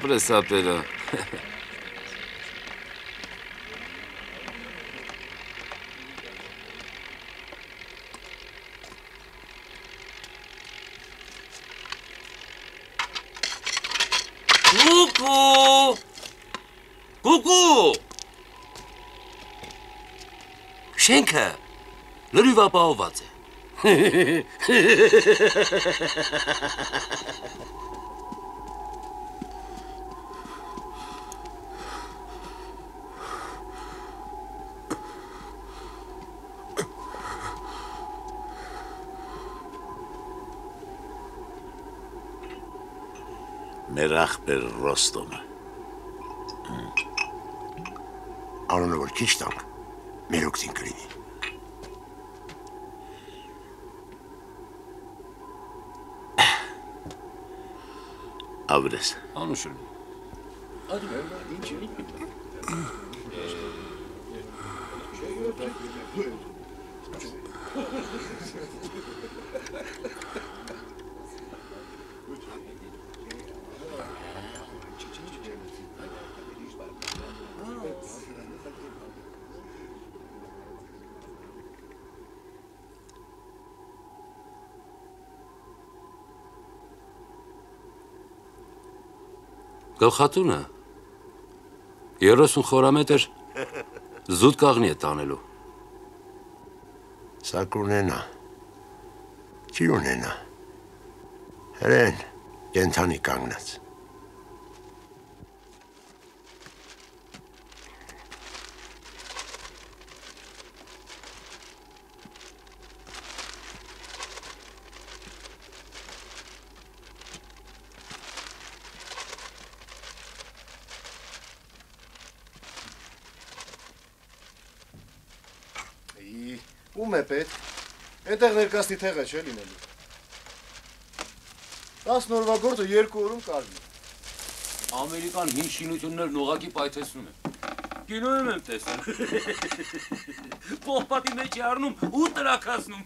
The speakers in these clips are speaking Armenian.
Ապրես ապերա։ Կուկու! Կուկու! Շենքը լրիվ ապահոված է։ Մեր ախպեր Ռոստոմը։ Անոնը որ քիչ տանք, մեր օգտին կլինի։ Ապրես։ Անուշը։ Գլխատունը 30 խորամետր զուտ կաղնի է տանելու։ Սա կունենա։ Չի ունենա։ Հրեն, կենթանի կանգնած։ Ի, ում է պետք։ Այնտեղ ներկայացնի թեղը չէ լինելու։ 10 օրվա գործը 2 օրում կարվի։ Ամերիկան հին շինություններն ուղակի պայթեցնում են։ Կինոյում եմ տեսել։ Պողպատի մեջ է առնում ու տրակացնում։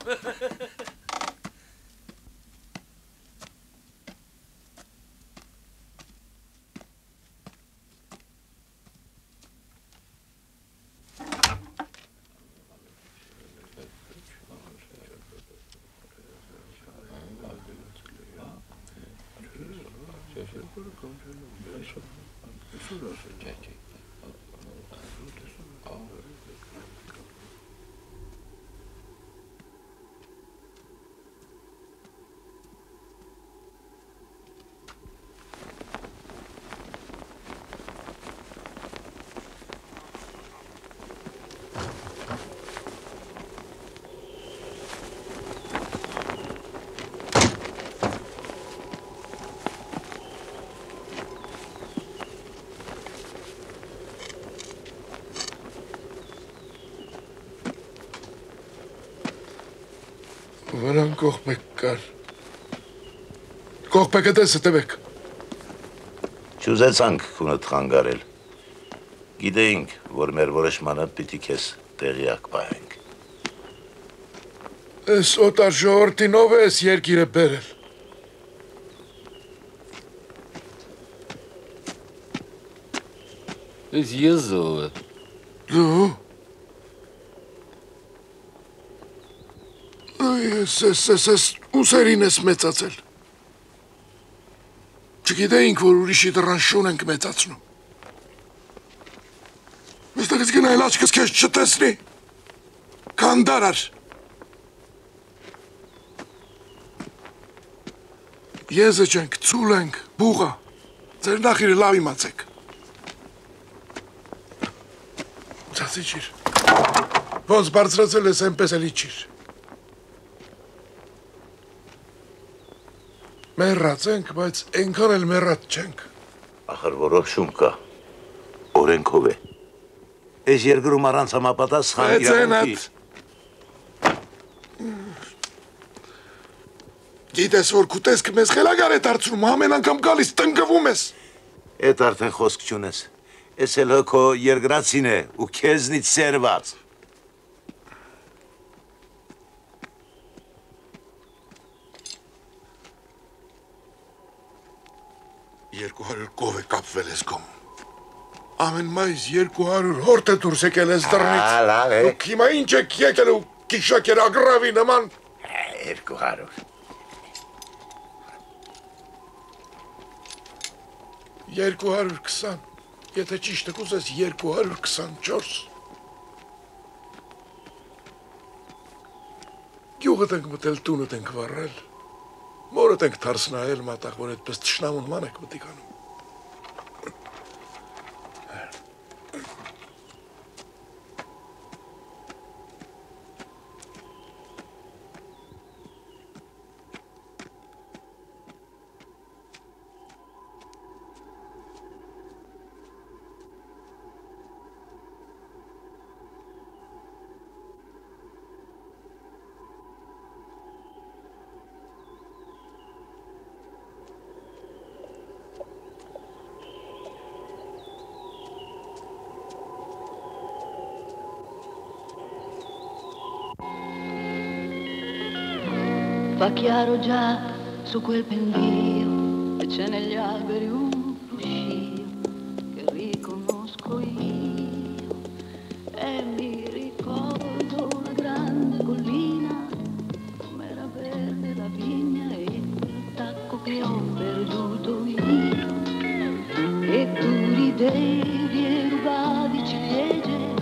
Վրան կողպեկ կար։ Կողպեկը տեսը տվեք։ Չուզեցանք քունդ խանգարել։ Գիտեինք, որ մեր որոշմանը պիտի քեզ տեղյակ պահենք։ Այս օտար ժողովրդին ով այս երկիրը բերել։ Ես եզով է։ Դու։ Այ ես ես ես ես ուսերին ես մեծացել։ Չգիտեինք, որ ուրիշի դրան շուն ենք մեծացնում։ Այստեղից գնայել աչքս քեզ չտեսնի։ Կանդարար։ Եզը չենք, ցուլ ենք, բուղա։ Ձեր նախիրը լավ իմացեք։ Ցածի չիր։ Ոնց բարձրացել ես, այնպես էլի չիր։ Մեռած ենք, բայց այնքան էլ մեռած չենք։ Ախր որոշում կա։ Օրենքով է։ Այս երկրում առանց համապատասխան իրավունքի Գիտես, որ կուտեսքը մեզ խելագար է դարձնում, ամեն անգամ գալիս տնկվում ես։ Այդ արդեն խոսք չունես։ Էս էլ հո քո երկրացին է ու քեզնից սերված։ Երկու հարյուր կով է կապվել ես գոմ։ Ամեն մայիս երկու հարյուր հորտ է դուրս եկել ես դռնից։ Ա, լավ է։ Դուք հիմա ինչ եք եկել ու կիշակեր ագրավի նման։ Երկու հարյուր։ Երկու հարյուր կսան։ Եթե ճիշտը կուզես երկու հարյուր կսան չորս։ Գյուղդ ենք մտել, տունդ ենք վառել։ Մորդ ենք թարսնայել մատաղ, որ այդպես թշնամուն ման եք մտիկանում։ chiaro già su quel pendio e c'è negli alberi un fruscio che riconosco io. E mi ricordo una grande collina come era verde la vigna e il tacco che ho perduto io. E tu ridevi e rubavi ciliegie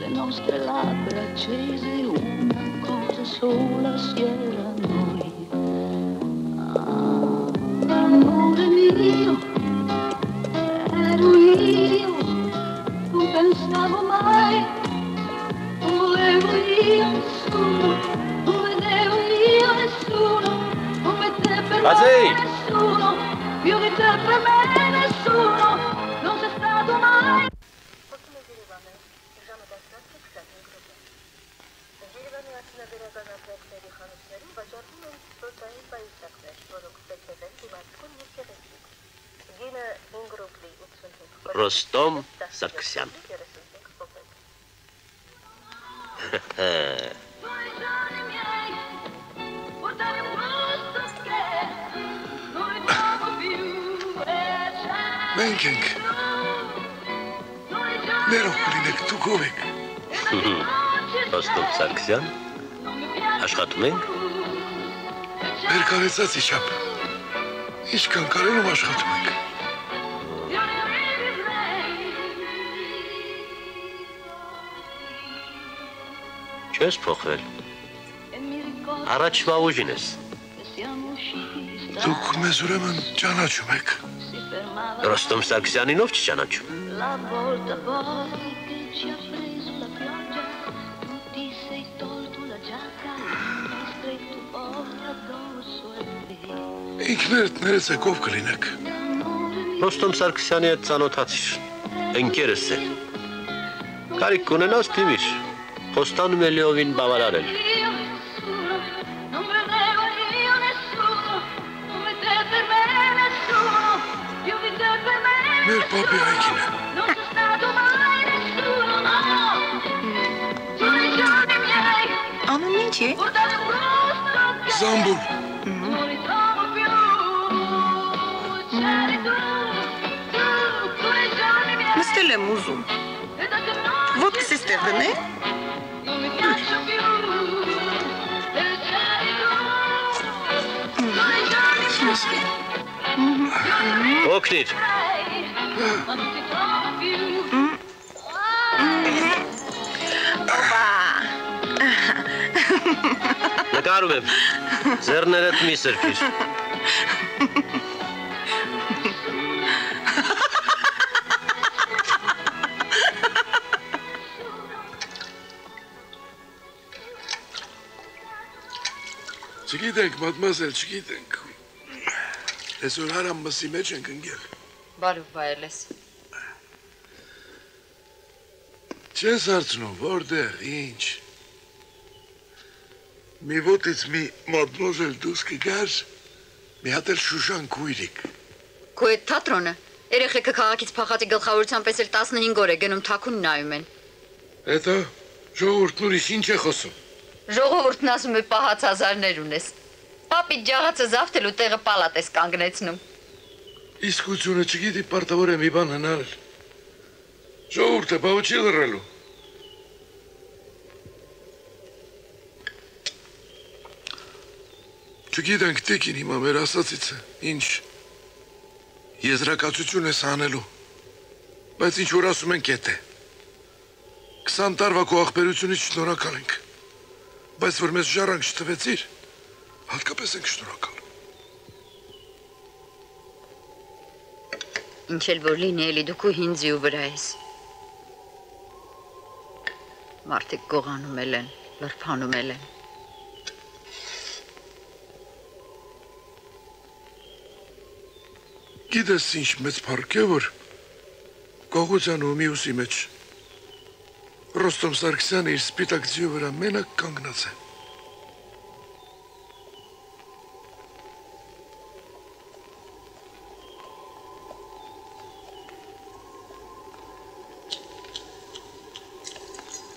le nostre labbra accese una cosa sola si era noi rio, era o rio, não pensava mais. O levo rio escuro, o me rio escuro, o me te perdoa nessuno, più di te per me nessuno, non c'è stato mai. Yerevan yasına bir adana tekleri hanışları, bacaklı ve sultanın bayıcakları. Վաճառվում են սպորտային պայուսակներ, որոնք պետք է դիմացկուն և գեղեցիկ։ Գինը 5 ռուբլի 85 Ռոստոմ Սարգսյան։ 35 կոպեկ։ Tuoi giorni miei, portare un posto che non ritrovo più c'è Մենք ենք, ներող կլինեք, դուք ով եք։ Ռոստոմ Սարգսյան, աշխատում ենք։ Մեր կարեցած իչապ։ Ինչքան կարելում աշխատում ենք։ Չես փոխվել։ Առաջվա ուժին ես։ Դուք մեզ ուրեմն ճանաչում եք։ Ռոստոմ Սարգսյանին ով չճանաչում։ Ինքներդ ներեցեք ով կլինեք։ Ռոստոմ Սարգսյանի հետ ծանոթացիր։ Ընկերս է։ Կարիք կունենաս դիմիր։ Խոստանում է Լեովին բավարարել։ Io nessuno, non vedevo io nessuno, come te Настелем узум. Водка се сте, да не? Окнит. Накарвам. Зърнерът ми сърфиш. Չգիտենք, մադմազել, չգիտենք։ Այսօր հարամ մսի մեջ ենք ընկել։ Բարով բայելես։ Չես հարցնում, որտեղ, ինչ։ Մի ոտից մի մադմոզել դուս կգար, մի հատ էլ շուշան քույրիկ։ Քո այդ թատրոնը Երեխեքը քաղաքից փախածի գլխավորության պես էլ 15 օր է գնում թաքուն նայում են։ Հետո ժողովուրդն ուրիշ ինչ է խոսում։ Ժողովուրդն ասում է պահած հազարներ ունես։ Պապի ջաղացը զավթելու տեղը պալատ ես կանգնեցնում։ Իսկությունը չգիտի պարտավոր է մի բան հնարել։ Ժողովուրդը բավը չի լռելու։ Չգիտենք տիկին հիմա մեր ասացիցը, ինչ եզրակացություն ես անելու, բայց ինչ որ ասում ենք ետ է։ 20 տարվա քո աղբերությունից շնորհակալ ենք, բայց որ մեզ ժառանգ չտվեցիր, հատկապես ենք շնորհակալ։ Ինչ էլ որ լինի, էլի դու քո հինձի ու վրա ես։ Մարդիկ գողանում էլ են, լրփանում էլ են։ Գիտես ինչ մեծ փառք է որ գողության ու մյուսի մեջ Ռոստոմ Սարգսյանը իր սպիտակ ձյու վրա մենակ կանգնած է։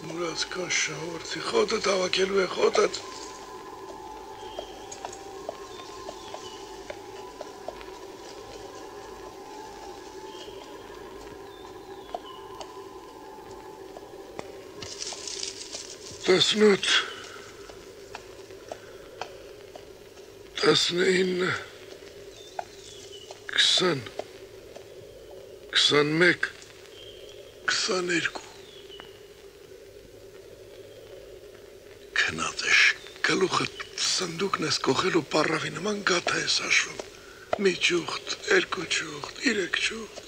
Մուրաց կան շահորդի խոտը հավաքելու է խոտը Տասնոտ Տասնինը Քսան Քսան մեկ Քսան երկու Քնատեշ գլուխը սնդուկն ես կողելու պարավի նման գաթա ես հաշվում մի ճուղթ, երկու ճուղթ, երեք ճուղթ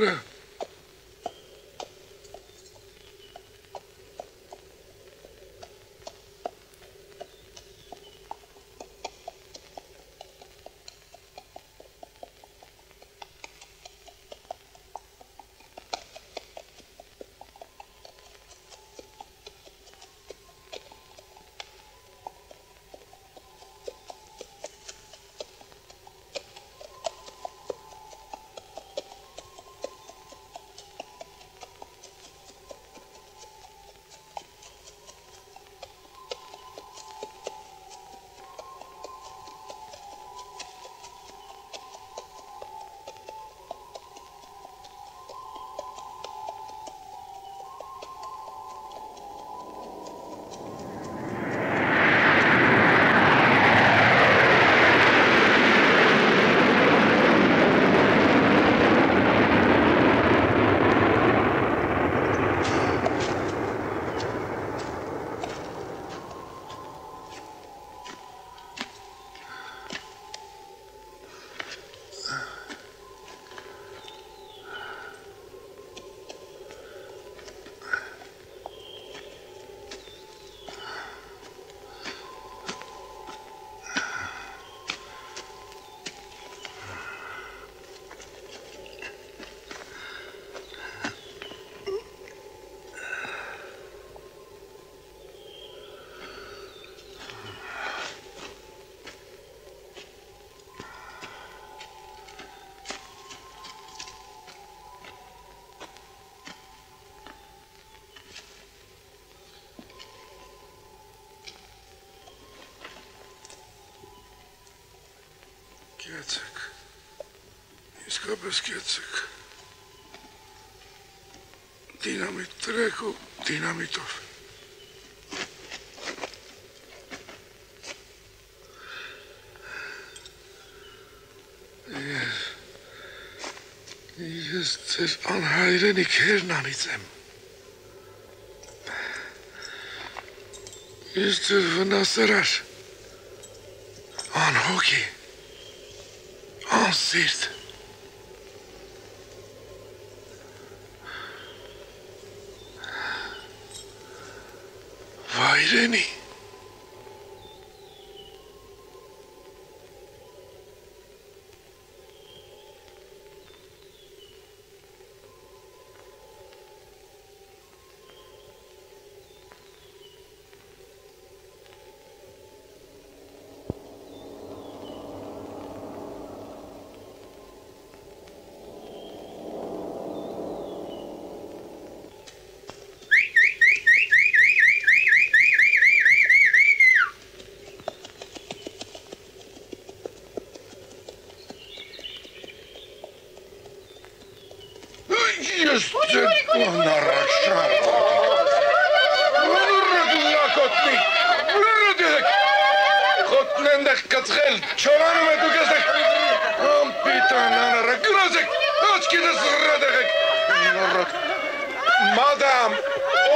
Գնա Գեցեք։ Իսկապես գեցեք։ Դինամիտ տրեք ու դինամիտով։ Ես ես ձեր անհայրենի քերն անիծեմ։ Ես ձեր վնասերար։ Անհոգի անսիրտ։ Վայրենի։ Նարաշան։ Ուրը դու կոտնի։ Ուրը դեք։ Խոտնեն դեք կծղել, չորանում է դու գեզեք։ Ամպիտան անարը, գրոզեք, աչքի դες ռադեղեք։ Նորոտ։ Մադամ,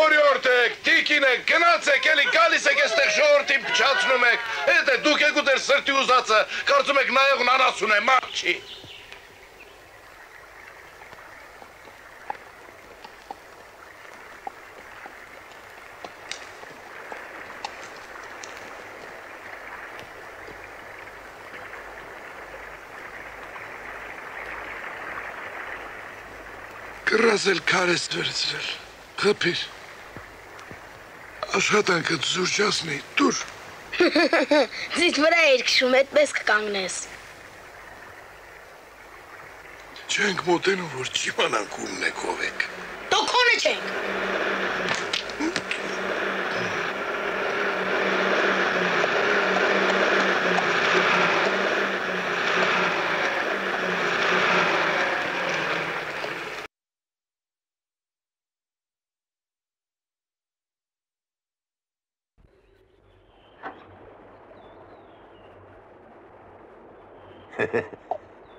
օրիորդեք, տիկինեք, գնացեք, էլի գալիս եք այստեղ ժողովրդին փչացնում եք։ Հետո դուք եք ու դեր սրտի ուզածը, կարծում եք նայողն անասուն է, մարդ չի։ Կրասել քարես վերցրել։ Խփիր։ Աշխատանքը զուրճացնի, դուր։ Ձիթ վրա էր քշում, այդպես կկանգնես։ Չենք մոտենում, որ չիմանանք ումն եք ով եք։ Տոքոնը չենք։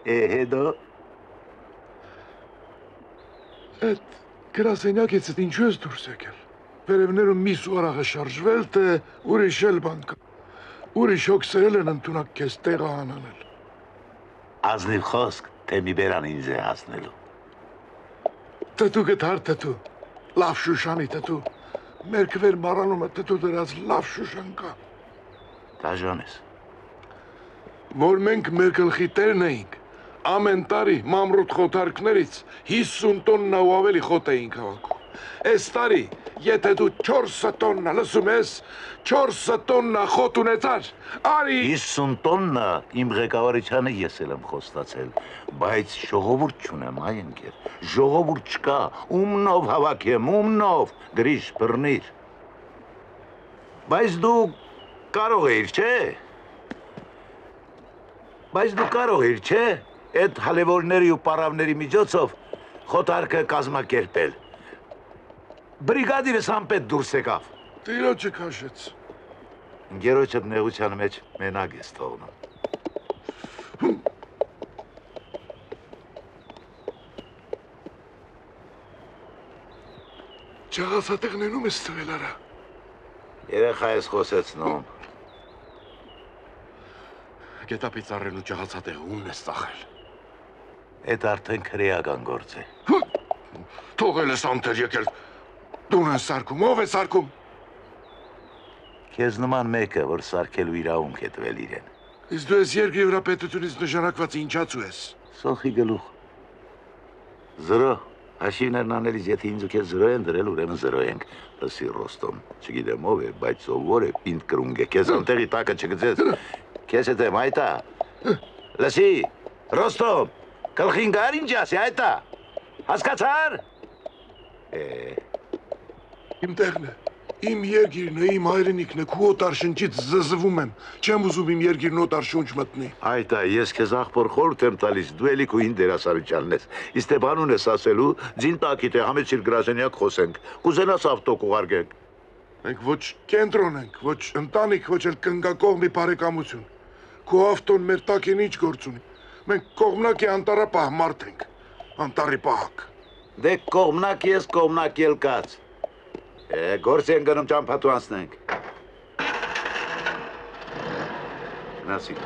Է հետո Այդ գրասենյակից այդ ինչու ես դուրս եկել։ Վերևներում մի սուարախը շարժվել, թե ուրիշ էլ բան կա։ Ուրիշ հոգսերել են ընդունակ քեզ տեղը անանել։ ազնիվ խոսք, թե մի բերան ինձ է հասնելու։ Տտու գտար տտու։ Լավ շուշանի տտու։ Մեր քվեր մարանումը տտու դրած լավ շուշան կա։ Դաժան ես։ Որ մենք մեր գլխի տերն էինք, ամեն տարի մամրուտ խոթարկներից 50 տոննա ու ավելի խոտ էինք հավաքում։ Այս տարի, եթե դու 4 տոննա, լսում ես, 4 տոննա խոտ ունեցար, արի 50 տոննա իմ ղեկավարությանը ես էլ եմ խոստացել, բայց ժողովուրդ չունեմ, այ ընկեր։ Ժողովուրդ չկա, ումնով հավաքեմ, ումնով, գրիշ բռնիր։ Բայց դու կարող ես, չէ՞։ Բայց դու կարող ես, չէ՞, այդ հալևորների ու պարավների միջոցով խոթարկը կազմակերպել։ Բրիգադիրս անպետ դուրս եկավ։ Տիրոջը քաշեց։ Գերոջը նեղության մեջ մենակ ես թողնում։ Ճաղասատեղներում ես տվել արա։ Երեխա ես խոսեցնում։ Գետապի ծառերն ու ճահացատեղը ումն ես ծախել։ Այդ արդեն քրեական գործ է։ Թողել ես անտեր եկել։ Դուն ես սարկում, ով է սարկում։ Քեզ նման մեկը, որ սարքելու իրավունք է տվել իրեն։ Իսկ դու ես երկրի վրա պետությունից նշանակված ինչացու ես։ Սոխի գլուխ։ Զրո։ Հաշիվներն անելիս եթե ինձ ու քեզ զրո են դրել, ուրեմն զրո ենք։ Լսի Ռոստոմ, չգիտեմ ով է, բայց ով է պինդ կրունգ է, քեզ անտեղի տակը չգծես։ Քեզ հետ եմ այտա։ Լսի, Ռոստոմ, գլխին գար ինչ ասի այտա։ Հասկացար։ Է, Իմ տեղն է։ Իմ երկիրն է, իմ հայրենիքն է, քու օտար շնչից զզվում եմ։ Չեմ ուզում իմ երկիրն օտար շունչ մտնի։ այտա, ես քեզ ախպոր խորհուրդ եմ տալիս, դու էլի քո հին դերասանությանն ես։ Իսկ թե բանուն ես ասելու, ձին տակի թե համեցիր գրասենյակ խոսենք։ Կուզենաս ավտո կուղարկենք։ Մենք ոչ կենտրոն ենք, ոչ ընտանիք, ոչ էլ կնգակողմի բարեկամություն։ Քո ավտոն մեր տակին ինչ գործ ունի։ Մենք կողմնակի անտարապահ մարդ ենք։ Անտարի պահակ։ Դե կողմնակ ես, կողմնակ ելկած։ Է, գործ են գնում ճամփատու անցնենք։ Նասի։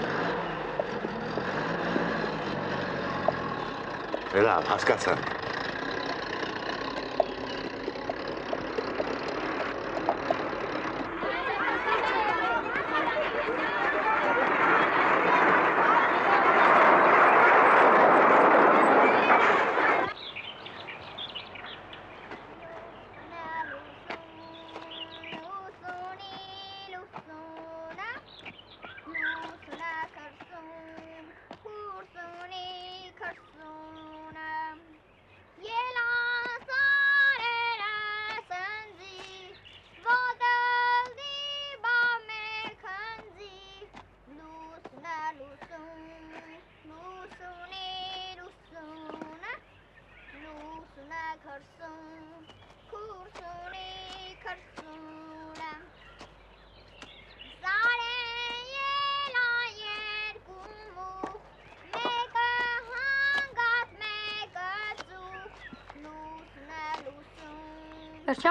Լավ, հասկացանք։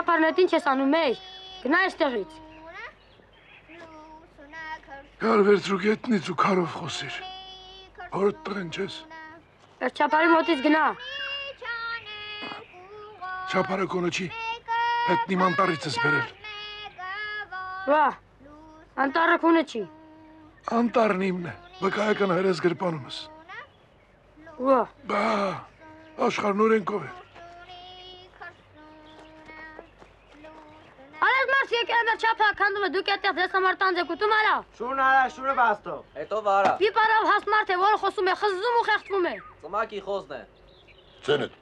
Վերջապարն ինչ ես անում էի։ Գնա այստեղից։ Կար վերցրու գետնից ու քարով խոսիր։ Որդ տղեն չես։ Վերջապարի մոտից գնա։ Չապարը կոնը չի։ Պետ նիմ անտարից ես բերել։ Վա։ Անտառը քունը չի։ Անտարն իմն է։ Վկայական հրես գրպանումս։ Վա։ Բա, աշխարհն օրենքով է։ քանդում է դուք այդտեղ դες համար տանձ եք ուտում արա։ Շուրն արա, շուրը բաստո։ Հետո վարա։ Մի պարավ հաս մարդ է, որը խոսում է, խզզում ու խեղդվում է։ Ծմակի խոսն է։ Ցենդ։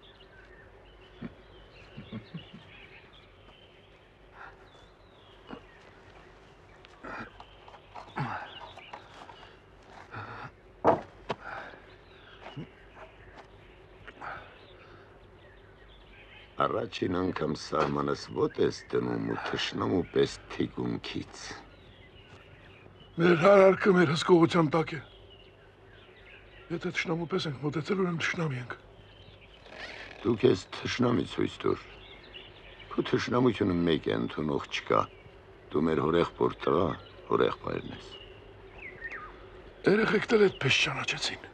Առաջին անգամ սարմանս ոտ ես դնում ու թշնամու պես թիկունքից։ Մեր հարարկը մեր հսկողության տակ է։ Եթե թշնամու պես ենք մոտեցել, ուրեմն թշնամի ենք։ Դուք ես թշնամի ցույց տուր։ Քո թշնամությունը մեկ է ընդունող չկա։ Դու մեր հորեղբոր տղա, հորեղբայրն ես։ Երեխեք դել այդպես ճանաչեցին։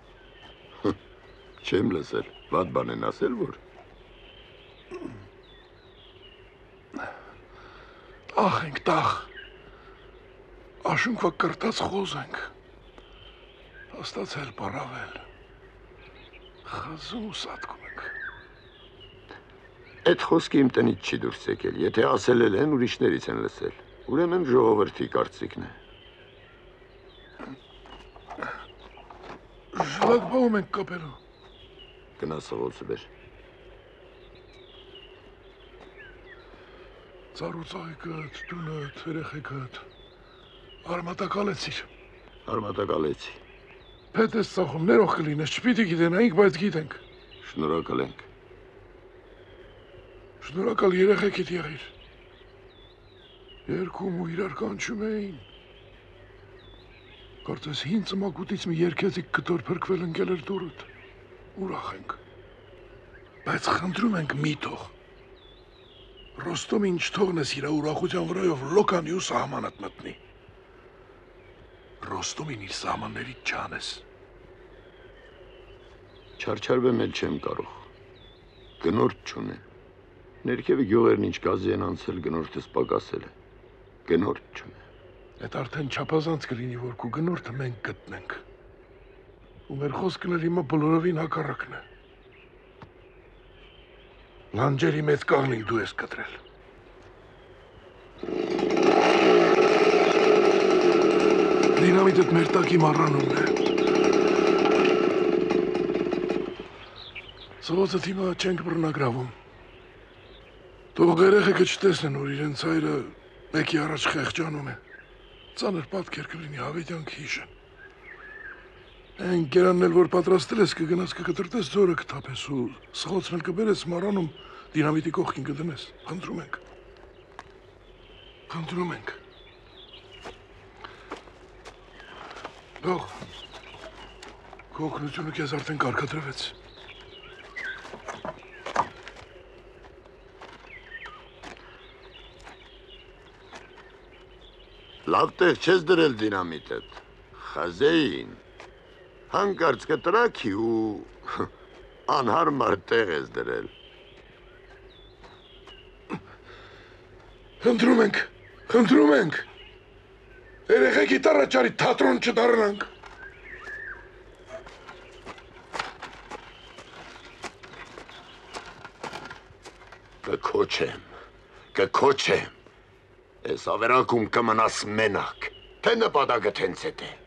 Չեմ լսել։ Ված բան են ասել, որ Ախ ենք տախ։ Աշունքվա կրտած խոզ ենք։ Հաստացել պարավել։ Խզում ու սատկում ենք։ այդ խոսքը իմ տնից չի դուրս եկել։ Եթե ասել էլ են, ուրիշներից են լսել։ Ուրեմն ժողովրդի կարծիքն է։ Ժլատբաում ենք կապելու։ Գնա սողոցը բեր։ Ծառուցայքդ, տունդ, երեխեքդ։ Արմատակալեցիր։ Արմատակալեցի։ Պետ ես ծախում, ներող կլինես, չպիտի գիտենայինք, բայց գիտենք։ Շնորհակալ ենք։ Շնորհակալ երեխեքիդ եղիր։ Երկում ու իրար կանչում էին։ Կարծես հին ծմակուտից մի երկեզիկ կտոր փրկվել ընկել էր դուրդ։ Ուրախ ենք։ Բայց խնդրում ենք մի թող։ Ռոստոմին չթողնես իր ուրախության վրայով լոկանի ու սահմանդ մտնի։ Ռոստոմին իր սահմաններից չանես։ Չարչարվեմ էլ չեմ կարող։ Գնորդ չունեմ։ Ներքևի գյուղերն ինչ գազի են անցել, գնորդս պակասել է։ Գնորդ չունեմ։ Այդ արդեն չափազանց կլինի, որ քու գնորդը մենք գտնենք։ Ու մեր խոսքն էլ հիմա բոլորովին հակառակն է։ Լանջերի մեծ կաղնիկ դու ես կտրել։ Դինամիտդ մեր տակի մառանումն է։ Սովոցը թիմը չենք բռնագրավում։ Թող երեխեքը չտեսնեն, որ իրենց հայրը մեկի առաջ խեղճանում է։ Ծանր պատկեր կլինի հավետյանք հիշը։ Այն գերանն էլ որ պատրաստել ես կգնաս կկտրտես ձորը կթափես ու սխոցն էլ կբերես մարանում դինամիտի կողքին կդնես։ Խնդրում ենք։ Խնդրում ենք։ Դող։ Քո օգնությունը քեզ արդեն կարգադրվեց։ Լավ տեղ չես դրել դինամիտդ։ Խազեին։ Հանկարծ կտրակի ու անհարմար տեղ ես դրել։ Խնդրում ենք, խնդրում ենք։ Երեխեքի տարաճարի թատրոն չդառնանք։ Կքոչեմ, կքոչեմ։ Ես ավերակում կմնաս մենակ, թե նպատակը թենց հետ է։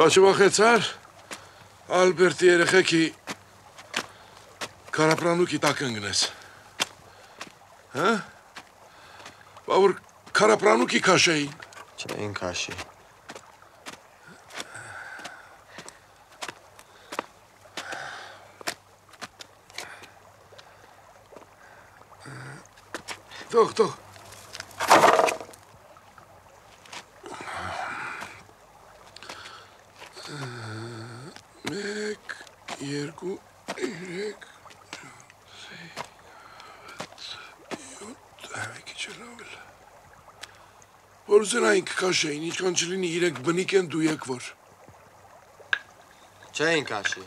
Բաչվախեցար Ալբերտի երեխեքի կարապրանուկի տակ ընգնես։ Հա? Բավոր կարապրանուկի քաշեին։ Չէին քաշի։ Թող, թող։ Մեկ, երկու, երեք, Այ քիչ լավ։ Որ զրայինք քաշեին, ինչքան չլինի իրենք բնիկ են դու եք որ։ Չէին քաշի։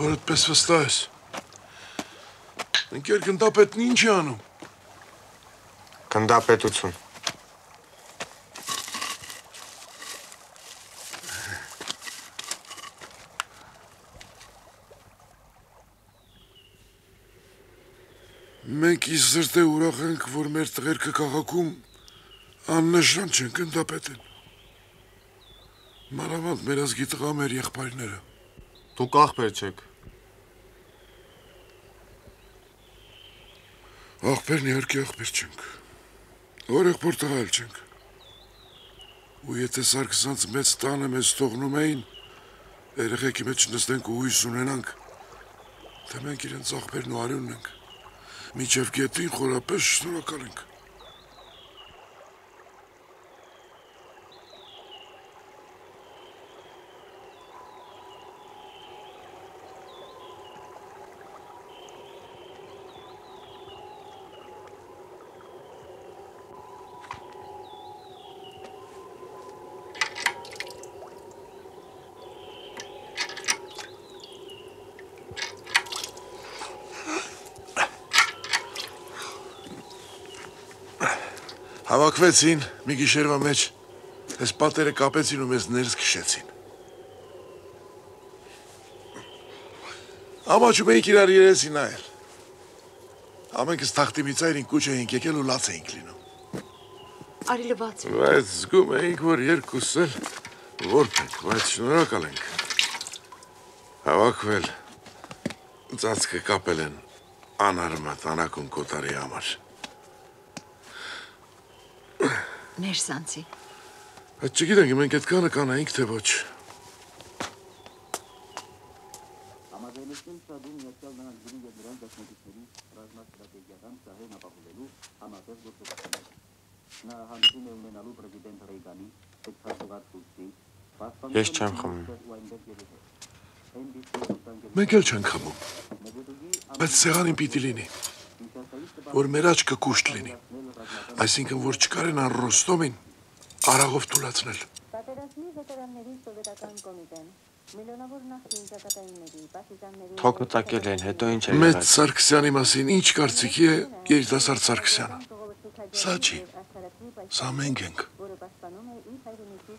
Որ այդպես վստահ ես։ Ընկեր գնդապետն ինչ է անում։ Գնդապետություն։ Մենք իզրտե ուրախ ենք, որ մեր տղերքը քաղաքում աննշան չեն գնդապետեն։ Մանավանդ մեր ազգի տղա մեր եղբայրները։ Դուք ախպեր չեք։ Աղբերն իհարկե աղբեր չենք։ Որ եղբոր տղա էլ չենք։ Ու եթե Սարգսյանց մեծ տանը մեզ թողնում էին, երեխեքի մեջ նստենք ու հույս ունենանք, թե մենք իրենց աղբերն ու արյունն ենք։ Միջև գետին խորապես շնորհակալ ենք։ Հավաքվեցին մի գիշերվա մեջ։ Այս պատերը կապեցին ու մեզ ներս քշեցին։ Ամաչում էինք իրար երեսի նայել։ Ամենքս թախտի մի ծայրին կուչ էինք եկել ու լաց էինք լինում։ Արի լվաց։ Բայց զգում էինք, որ երկուս էլ որբ ենք, բայց շնորհակալ ենք։ Հավաքվել ծածկը կապել են անարմատ անակուն կոտարի համար։ Ներսանցի։ Այդ չգիտենք, մենք այդ կանը կանայինք, թե ոչ։ Համաձայնեցին շահում յետյալ նրանց գրին և նրանց դաշնակիցների ռազմաստրատեգիական շահերն ապահովելու համատեղ գործողություններ։ Նա հանդիպում է ունենալու պրեզիդենտ Ռեյգանի, էքսպարտուղար Շուլցի, Ես չեմ խմում։ Մենք էլ չենք խմում։ Բայց սեղանին պիտի լինի, որ մեր աչքը կուշտ լինի։ Այսինքն, որ չկարենան Ռոստոմին արաղով թուլացնել։ Պատերազմի վետերանների սովետական կոմիտեն միլիոնավոր նախկին ճակատայինների, պարտիզանների Թոքը տակել են, հետո ինչ է Մեծ եղել։ Սարգսյանի մասին ինչ կարծիքի է երիտասարդ Սարգսյանը։ Սա չի։ Սա մենք ենք։ որը պաշտպանում է իր հայրենիքի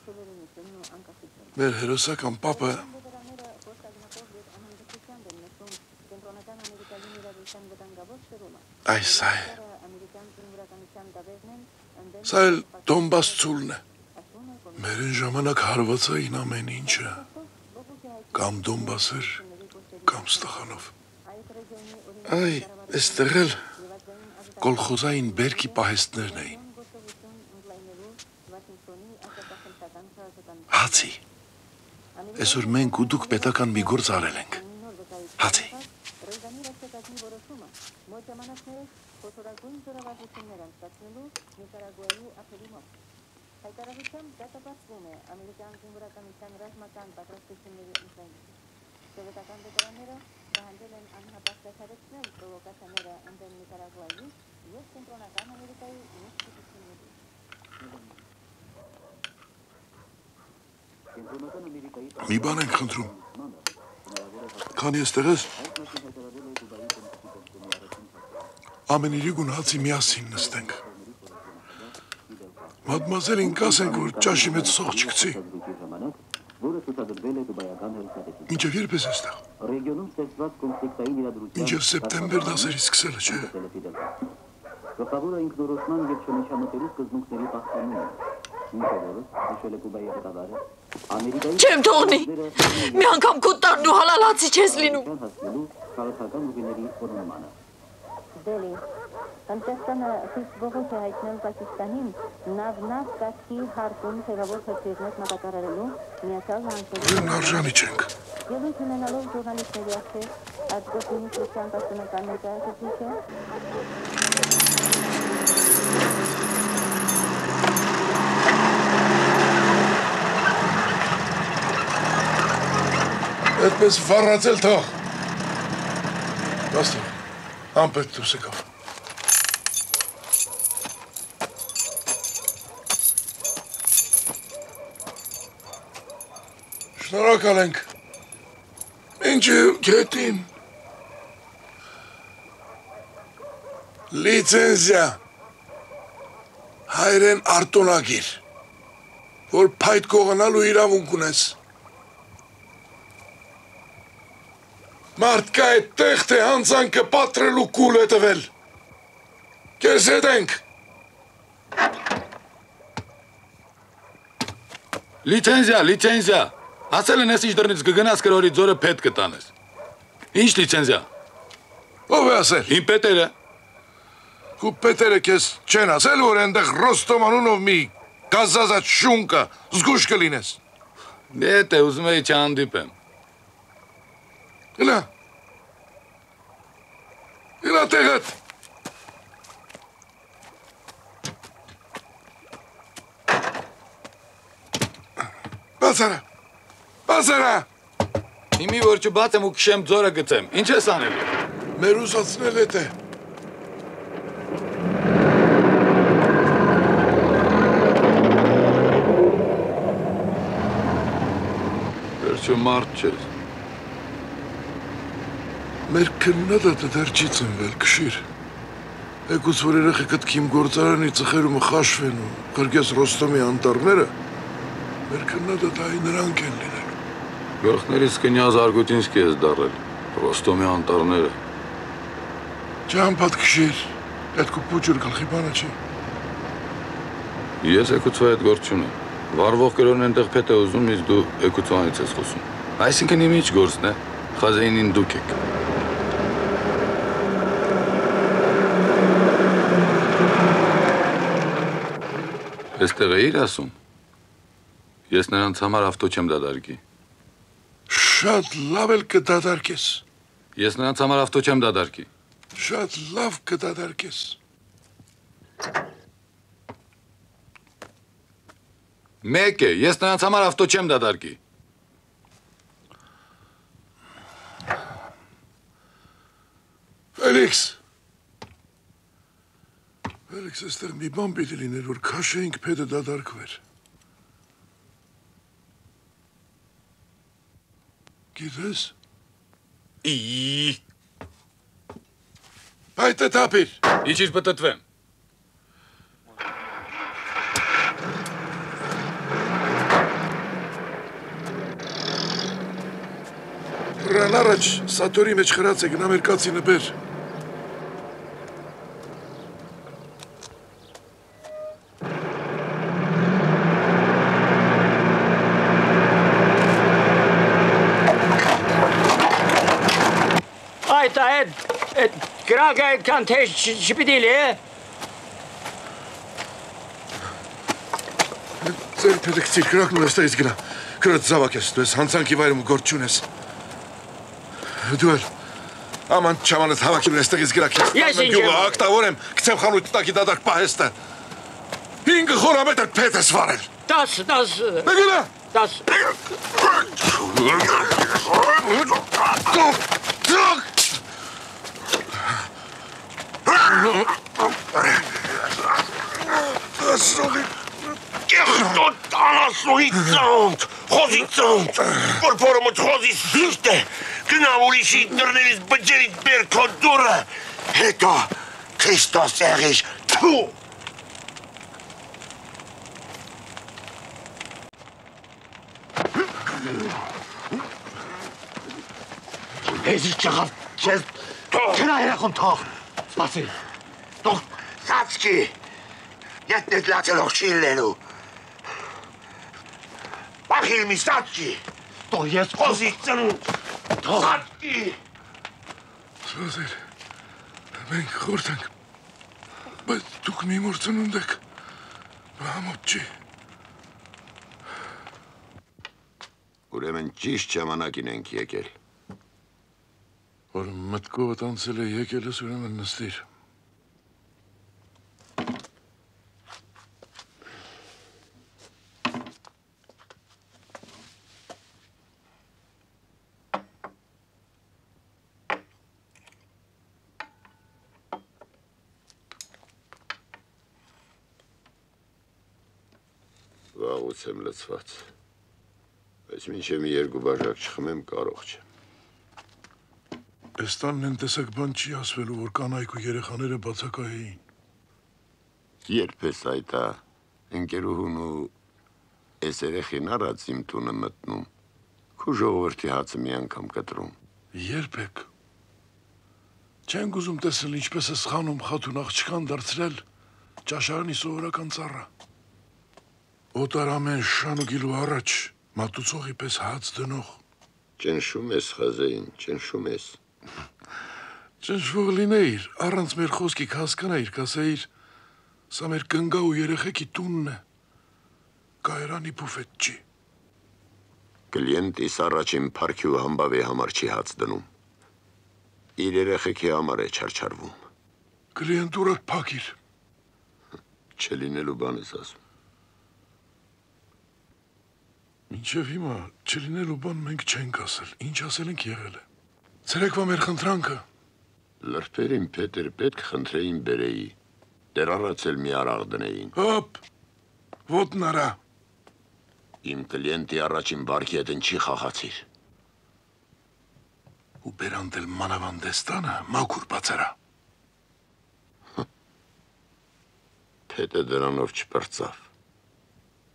Սա էլ Դոնբաս ցուլն է։ Մերին ժամանակ հարվածային ամեն ինչը կամ Դոնբասեր կամ Ստախանով։ Այ, այստեղ էլ կոլխոզային բերքի պահեստներն էին։ Հացի։ Այսօր մենք ու դուք պետական մի գործ արել ենք։ պրովոկացիաները ընդդեմ Նիկարագուայի և կենտրոնական Ամերիկայի ինստիտուցիաների։ Մի բան ենք խնդրում։ Քանի էստեղ ես։ Ամեն իրի գունացի միասին նստենք։ Մադմազելին կասենք, որ ճաշի մեջ սող հերթապետի։ Մինչև երբ ես այստեղ։ Ռեգիոնում ստեղծված կոնֆլիկտային իրադրության Մինչև սեպտեմբեր դասերի սկսելը, չէ։ Գլխավորը ինքնորոշման եւ չմիջամտելու սկզբունքների պահպանումն է։ Ինչը որը նշել է Կուբայի ղեկավարը, Ամերիկայի Չեմ թողնի։ Մի անգամ քո տառն ու հալալացի չես լինում։ հասնելու քաղաքական ուղիների որոնմանը։ Դելի, Տնտեսանը խիստ ողոք է հայտնել Պակիստանին նավ-նավ կարգի հարկում թեվավոր խնդիրներ մատակարարելու միացյալ Ուրեմն արժանի չենք։ Ելույթ ունենալով ժուրնալիստների առջև այդ գործունի սոցիալ պաշտոնական ներկայացուցիչը Այդպես վառածել թող։ Բաստո, ամպետ դուրս եկավ։ Շնորհակալ ենք։ Ինչը գետին։ Լիցենզիա։ Հայրեն արտոնագիր, որ փայտ կողանալու իրավունք ունես։ Մարդկա այդ տեղ թե հանցանքը պատրելու կուլ է տվել։ Կեզ հետ ենք։ Լիցենզիա, լիցենզիա։ Ասել են ես ինչ դրնից կգնաս կրորի ձորը պետ կտանես։ Ինչ լիցենզիա։ Ով է ասել։ Իմ պետերը։ Քու պետերը քեզ չեն ասել, որ այնտեղ Ռոստոմ անունով մի գազազած շուն կա, զգուշ կլինես։ Դե դե ուզում եի չհանդիպեմ։ Գնա։ Գնա տեղդ։ Բացարա։ Բացարա։ Հիմի որ չբացեմ ու քշեմ ձորը գցեմ։ Ինչ ես անելու։ Մեր ուզածնել է թե։ Վերջը մարդ չես։ Մեր քննադը դեռ չի ծնվել, քշիր։ Եկուց որ երեխեքդ քիմ գործարանի ծխերումը խաշվեն ու կրկես Ռոստոմի անտառները, մեր քննադը դայի նրանք են լինել։ Գլխներից կնյազ Արգուտինսկի ես դարել։ Ռոստոմի անտառները։ Ճամփատ քշիր, այդ կու փուճր գլխի բանը չի։ Ես եկուցվա այդ գործ չունեմ։ Վարվող կրոնն այնտեղ փետ է ուզում, իսկ դու եկուցվանից ես խոսում։ Այսինքն իմ ինչ գործն է։ Խազեինին դուք եք։ Այստեղ էիր ասում։ Ես նրանց համար ավտո չեմ դադարքի։ Շատ լավ էլ կդադարքես։ Ես նրանց համար ավտո չեմ դադարքի։ Շատ լավ կդադարքես։ Մեկ է, ես նրանց համար ավտո չեմ դադարքի։ Ֆելիքս։ Ֆելիքս, այստեղ մի բան պիտի լիներ, որ քաշեինք փետը դադարքվեր։ Գիտես։ Ի։ Այդ է թափիր։ Իջիր պտտվեմ։ Ռան առաջ սատորի մեջ խրած է գնամ երկացի նբեր։ Այդ այդ այդ գրակը այդքան թեժ չպիտի լի է։ Ձեր պետքցիր կրակն ու այստեղից գնա։ Կրած զավակ ես, դու ես հանցանքի վայրում գործ չունես։ Դու էլ Աման չամանդ հավաքին այստեղից գնա քեզ։ Ես ինչ եմ- ակտավոր եմ, գցեմ խանութ տակի դադարք պահեստը։ 5 խորամետր փետ ես վարել։ 10 10 Դե գնա։ 10 Ասողի Եղտոտ անասունի ծանտ, խոզի ծանտ, որ փորը մոտ խոզի սիրտ է, գնամ ուրիշի դրներից բջերից բեր քո դուրը, հետո Քրիստոս եղիշ, թու! Էզի չղավ, չես, չնա երախում թող, սպասի, թող, սացքի, ետնետ լացելով շիլնելու, Բախիլ մի սացքի, թող ես խոզի ծնունդ, սացքի, Սազեր, մենք խորտ ենք, բայց դուք մի մոր ծնունդ եք, համոտ չի։ Ուրեմն ճիշտ ժամանակին ենք եկել։ Որ մտքովդ անցել է եկել ես ուրեմն նստիր։ Վաղուց եմ լծված։ Բայց մինչև մի երկու բաժակ չխմեմ կարող չեմ։ Այս տանն են տեսակ բան չի ասվելու, որ կանայք ու երեխաները բացակայեին։ Երբ ես այդա ընկերուհուն ու այս երեխին արած իմ տունը մտնում, քու ժողովրդի հացը մի անգամ կտրում։ Երբ եք։ Չենք ուզում տեսնել ինչպես է սխանում խաթուն աղջկան դարձրել ճաշարանի սովորական ծառը։ Օտար ամեն շան ու գիլու առաջ մատուցողի պես հաց դնող։ Ճնշում ես խազեին, ճնշում ես։ Ճնշվող լինեիր, առանց մեր խոսքի կհասկանայիր, կասեիր, սա մեր կնգա ու երեխեքի տունն է։ Կայարանի բուֆետ չի։ Կլիենտիս առաջին փարքի ու համբավի համար չի հաց դնում։ Իր երեխեքի համար է չարչարվում։ Կլիենտուրդ փակիր։ Չլինելու բան ես ասում։ Մինչև հիմա չլինելու բան մենք չենք ասել, ինչ ասել ենք եղել է։ Ցերեկվա մեր խնդրանքը Լրբերին Պետեր պետք խնդրեին բերեի։ Դեր առած էլ մի արաղ դնեին։ Հոպ։ Ոտնարա։ Իմ կլիենտի առաջին բարգի հետ ինչի խաղացիր։ Ու բերանտել մանավանդեստանը մաքուր բացարա։ Պետը դրանով չպրծավ։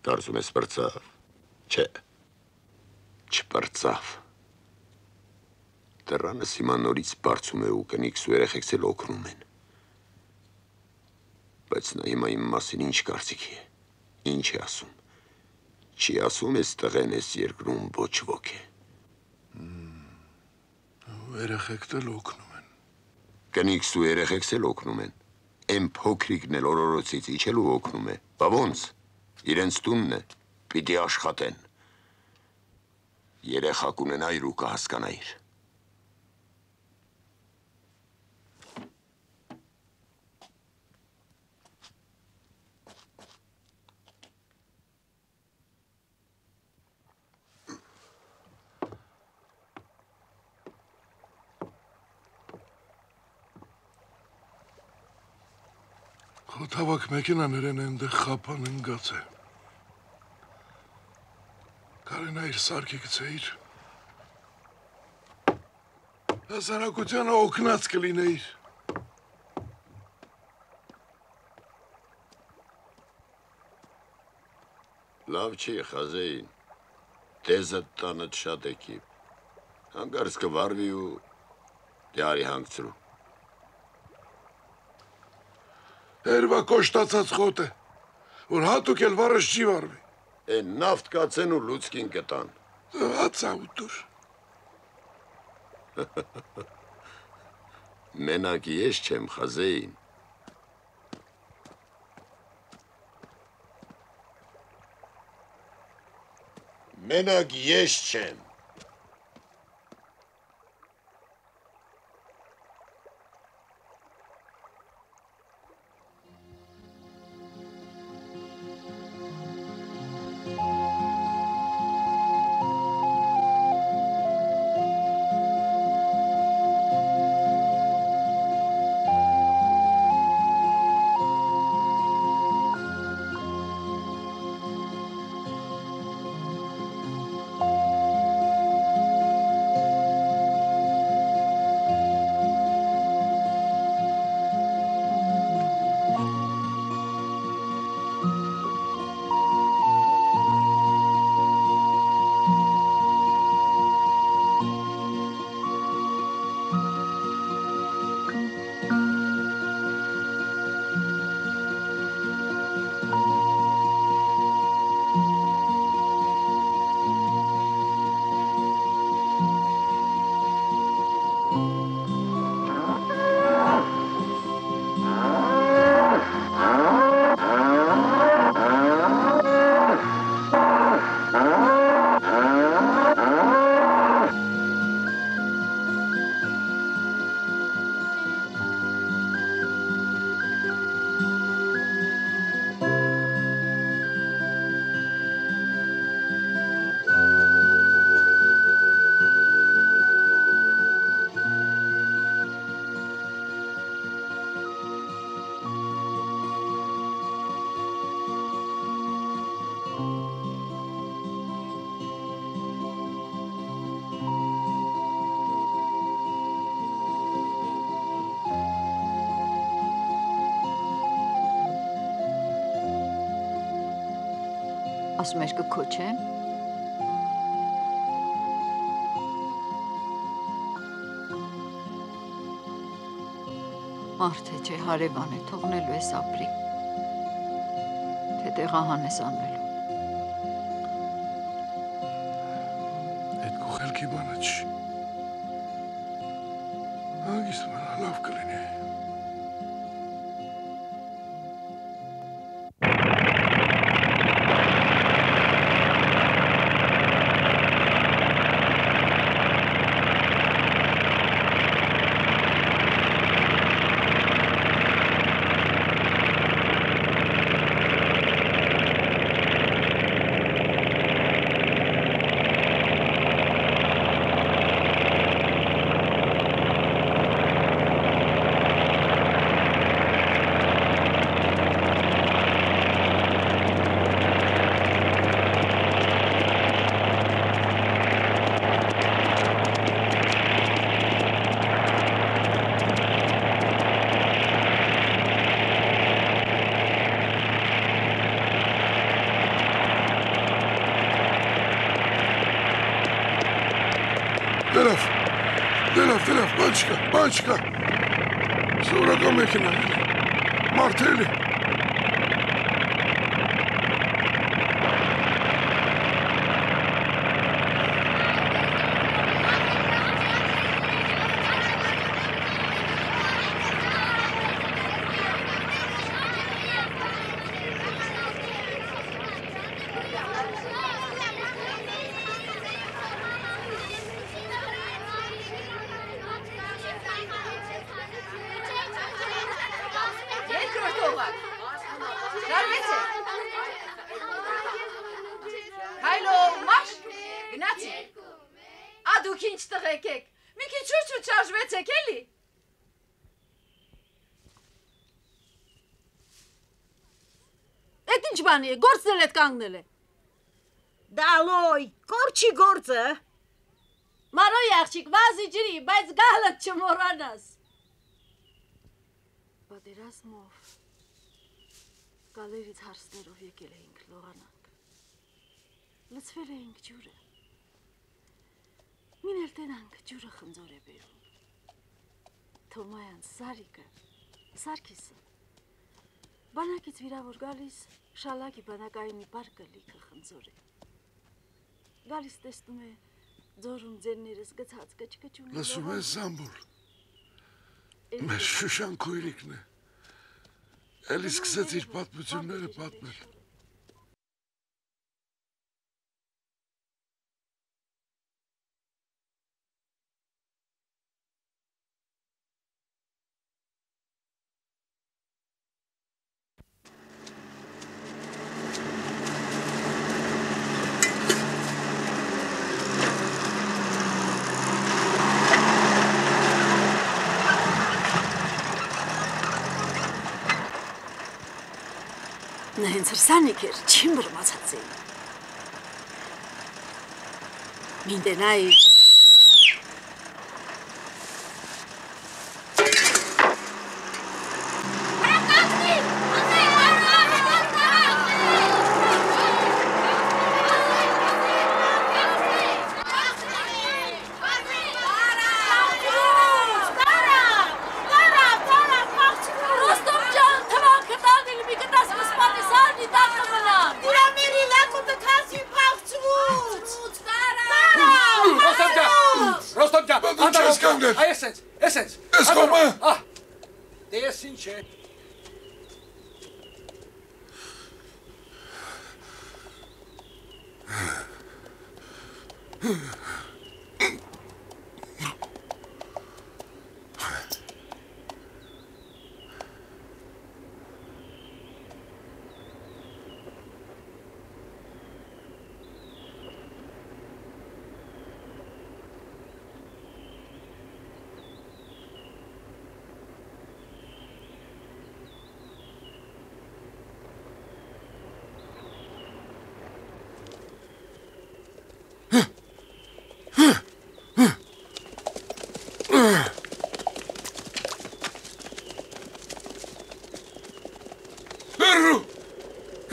Կարծում ես պրծավ։ Չէ։ Չպրծավ։ Դրանը հիմա նորից բարձում է ու կնիքս ու երեխեքս էլ օգնում են։ Բայց նա հիմա իմ մասին ինչ կարծիքի է։ Ինչ է ասում։ Չի ասում ես տղեն ես երկրում ոչ ոք է։ Երեխեքդ էլ օգնում են։ Կնիքս ու երեխեքս էլ օգնում են։ Այն փոքրիկն էլ օրորոցից իջելու օգնում է։ Բա ոնց։ Իրենց տունն է, պիտի աշխատեն։ Երեխա կունենայր ու կհասկանայր։ Խոթավակ մեքենաներեն այնտեղ խափան ընկած է։ Կարենայր սարքի գցեիր։ Հասարակությանը օգնած կլինեիր։ Լավ չի խազեին։ Տեզը տանը շատ է կիպ։ Հանգարց կվարվի ու դյարի հանգցրու։ Երվա կոշտացած խոտ է, որ հատուկ էլ վարս չի վարվի։ Են նավթ կացեն ու լուցկին կտան։ Հացա ուտուր։ Մենակ ես չեմ խազեին։ Մենակ ես չեմ։ Ասում ես կքոչեմ։ Մարդ է չէ, հարևան է, թողնելու ես ապրի։ Թե տեղահան ես բան չկա։ Սովորական մեքենա էլի, մարդ էլի։ Երկրորդ օղակ։ Շարվեցեք։ Հայլո, մաշ։ Գնացի։ Ա դուք ինչ տղեկ եք։ Մի քիչ շուտ շարժվեցեք էլի։ Այդ ինչ գործն էլ էդ կանգնել է։ Դալոյ, կորչի գործը։ Մարոյ աղջիկ, վազի ջրի, բայց գալդ չմոռանաս։ Պատերազմով գալերից հարսներով եկել էինք լողանանք։ Լցվել էինք ջուրը։ Մինել տենանք ջուրը խնձոր է բերում։ Թոմայան, Սարիկը, Սարգիսը։ Բանակից վիրավոր գալիս շալակի բանակայինի պարկը լիքը խնձոր է։ Գալիս տեսնում է ձորում ձերներս գցած կճկճում։ Լսում ես Զամբուլ։ Մեր Շուշան քույրիկն է։ Էլի սկսեց իր պատմությունները պատմել։ հենց հրսանիք էր, չին բրմացած էին։ Մինդենայի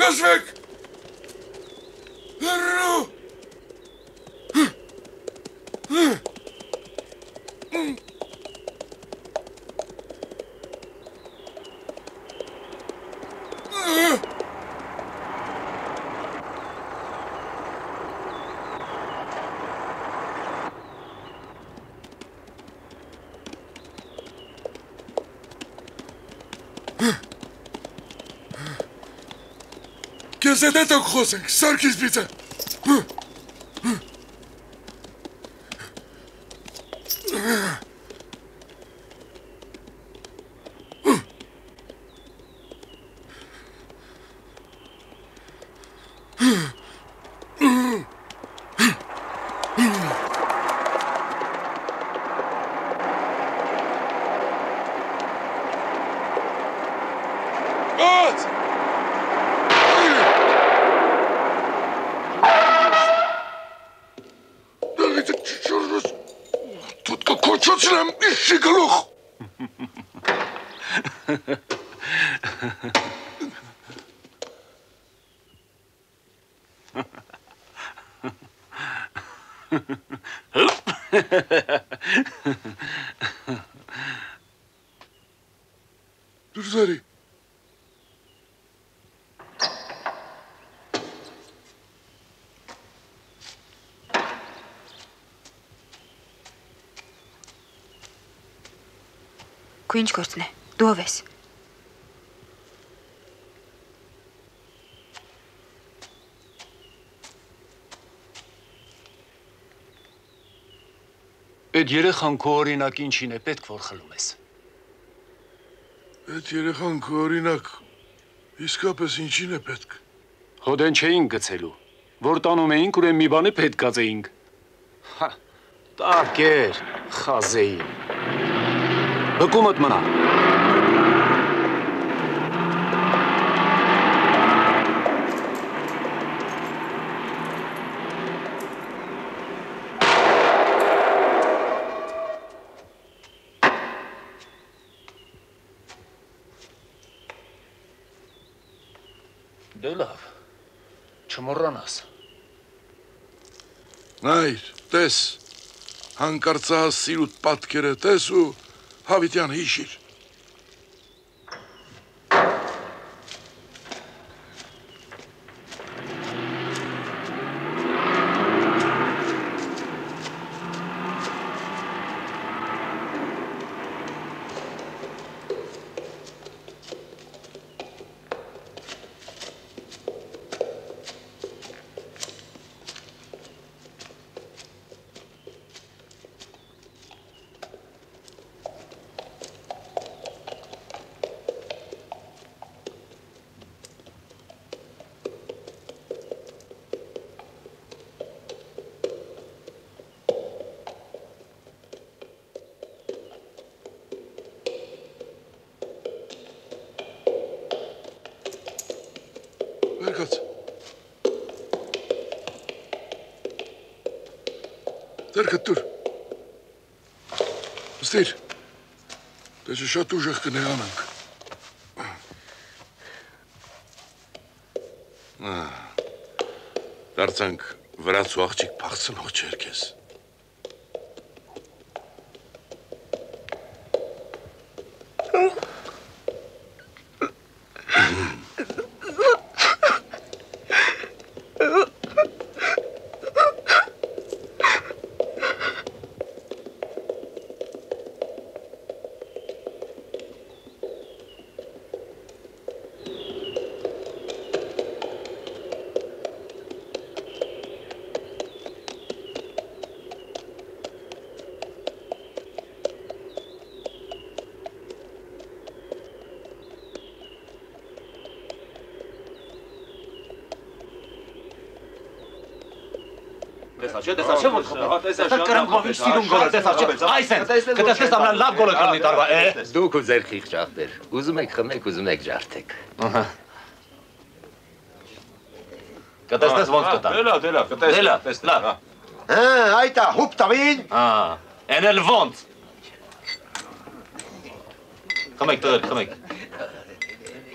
Brunswick! Քեզ հետ հետո խոսենք, Սարգիս պիցը։ Ած! Դալիցը չորնոս, թուտ կա կոչոցնեմ իշի գլուխ։ Դուրզարի։ Քու ինչ գործն է։ Դու ով ես։ Այդ երեխան քո օրինակ ինչին է պետք որ խլում ես։ Այդ երեխան քո օրինակ իսկապես ինչին է պետք։ Հոդեն չէին գցելու։ Որ տանում էինք, ուրեմն մի բանը պետք գացեինք։ Հա, տակեր, խազեին։ Բկումդ մնա։ Դե լավ։ Չմոռանաս։ Նայր, տես, հանկարծահաս սիրուտ պատկերը տես ու հավիտյան հիշիր։ շատ ուժեղ կնեղանանք։ Դարձանք վրացու աղջիկ փախցնող չեր քեզ։ Տեսա, չէ, տեսա, չէ որ խփա, տեսա, ինչ սիրուն գոլը, տեսա, չէ, այս են, կտեսնես ամենան լավ գոլը կլինի տարվա, է։ Դուք ու ձեր խիղճ ախպեր, ուզում եք խմեք, ուզում եք ջարդեք։ Ահա։ Կտեսնես ոնց կտա։ Դելա, դելա, Դելա, լավ։ Հա, այտա, հուպ տավին։ Հա, էնել ոնց։ Խմեք տղեր, խմեք։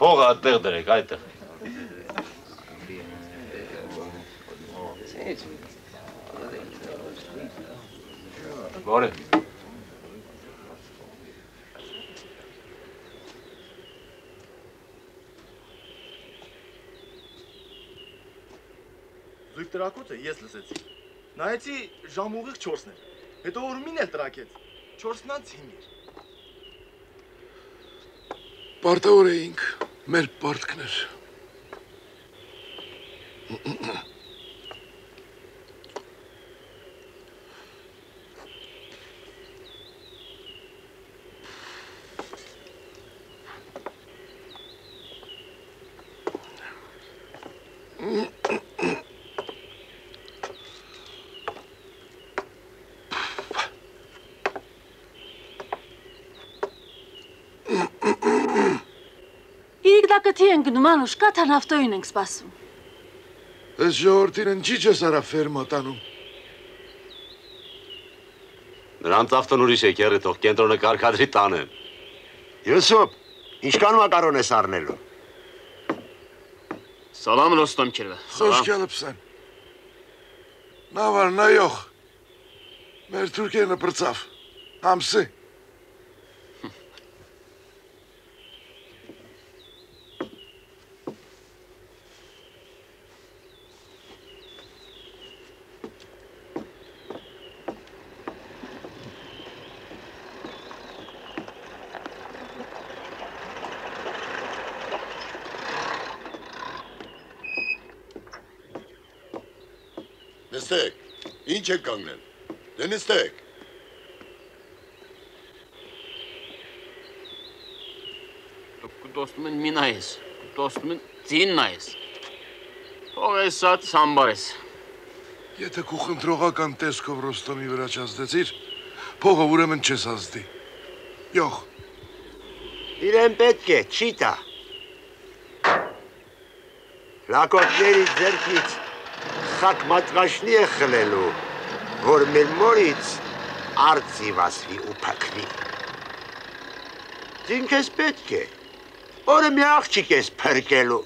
Փողը այդտեղ դրեք, այդտեղ։ Բարե։ Զույգ տրակոցը ես լսեցի։ Նայեցի ժամ ուղիղ 4-ն էր։ Հետո օրումին էլ տրակեց։ 4-նից 5 էր։ Պարտավոր էինք, մեր պարտքներ։ Իրիք կթի են գնում, անուշ, կա թան ավտոյին ենք սպասում։ Այս ժողովրդին ընչի չես արա ֆերմատանում։ Նրանց ավտոն ուրիշ է կերը թող կենտրոնը կարկադրի տանեն։ Յուսուփ, ինչքան մակարոն ես Salam Rostam Kirvə. Xoş gəlibsən. Nə var, nə yox. Mer Türkiyə nə pırçaf. Hamısı. Ինչ եք կանգնել։ Դե նստեք։ Կտոստում են մի նայես, կտոստում են ծին նայես։ Թող ես սատ սամբարես։ Եթե քու խնդրողական տեսքով Ռոստոմի վրա չազդեցիր, փողը ուրեմն չես ազդի։ Յոխ, Իրեն պետք է, չի տա։ Լակոտների ձերքից խակ մատղաշնի է խլելու, որ մեր մորից արծի վասվի ու փակվի։ Ձին քեզ պետք է, օրը մի աղջիկ ես փրկելու։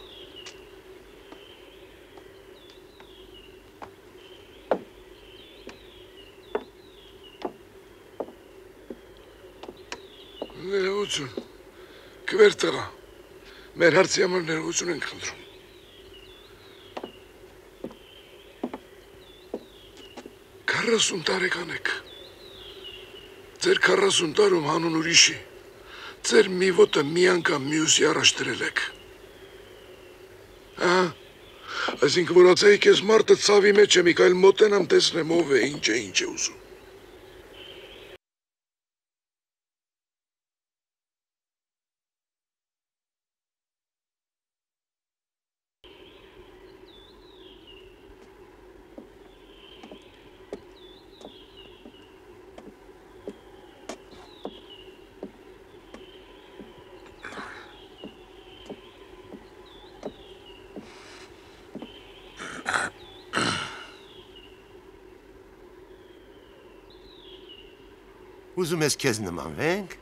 ներողություն։ Կվեր տղա։ Մեր հարցի համար ներողություն ենք խնդրում։ Քառասուն տարեկան եք։ Ձեր քառասուն տարում հանուն ուրիշի։ Ձեր մի ոտը մի անգամ մյուսի առաջ դրել եք։ Ահա, այսինքն որացայի քեզ մարդը ցավի մեջ է, մի կայլ մոտենամ տեսնեմ ով է, ինչ է, ինչ է ուզում։ Ուզում ես քեզ նմանվենք։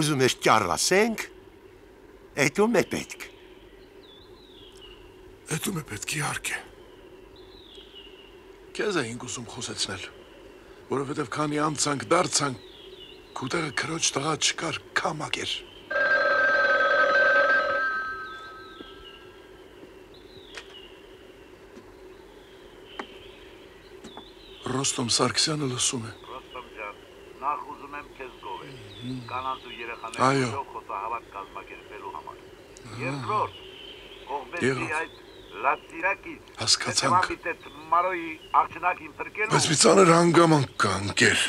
Ուզում ես ճառասենք։ Էդում է պետք։ Էդում է պետք իհարկե։ Քեզ էինք ուզում խոսեցնել, որովհետև քանի անցանք դարձանք, քուտեղը քրոջ տղա չկար, կամակ էր։ Ռոստոմ Սարգսյանը լսում է։ Ռոստոմ ջան, նախ ուզում եմ քեզ գովել։ Կանանց ու երեխաների խոսահավատ կազմակերպելու համար։ Երկրորդ, կողմեցի Եղավ։ այդ լատիրակից Հասկացանք։ այդ մարոյի աղջնակին փրկելու Բայց մի ծանր հանգամանք կա, ընկեր։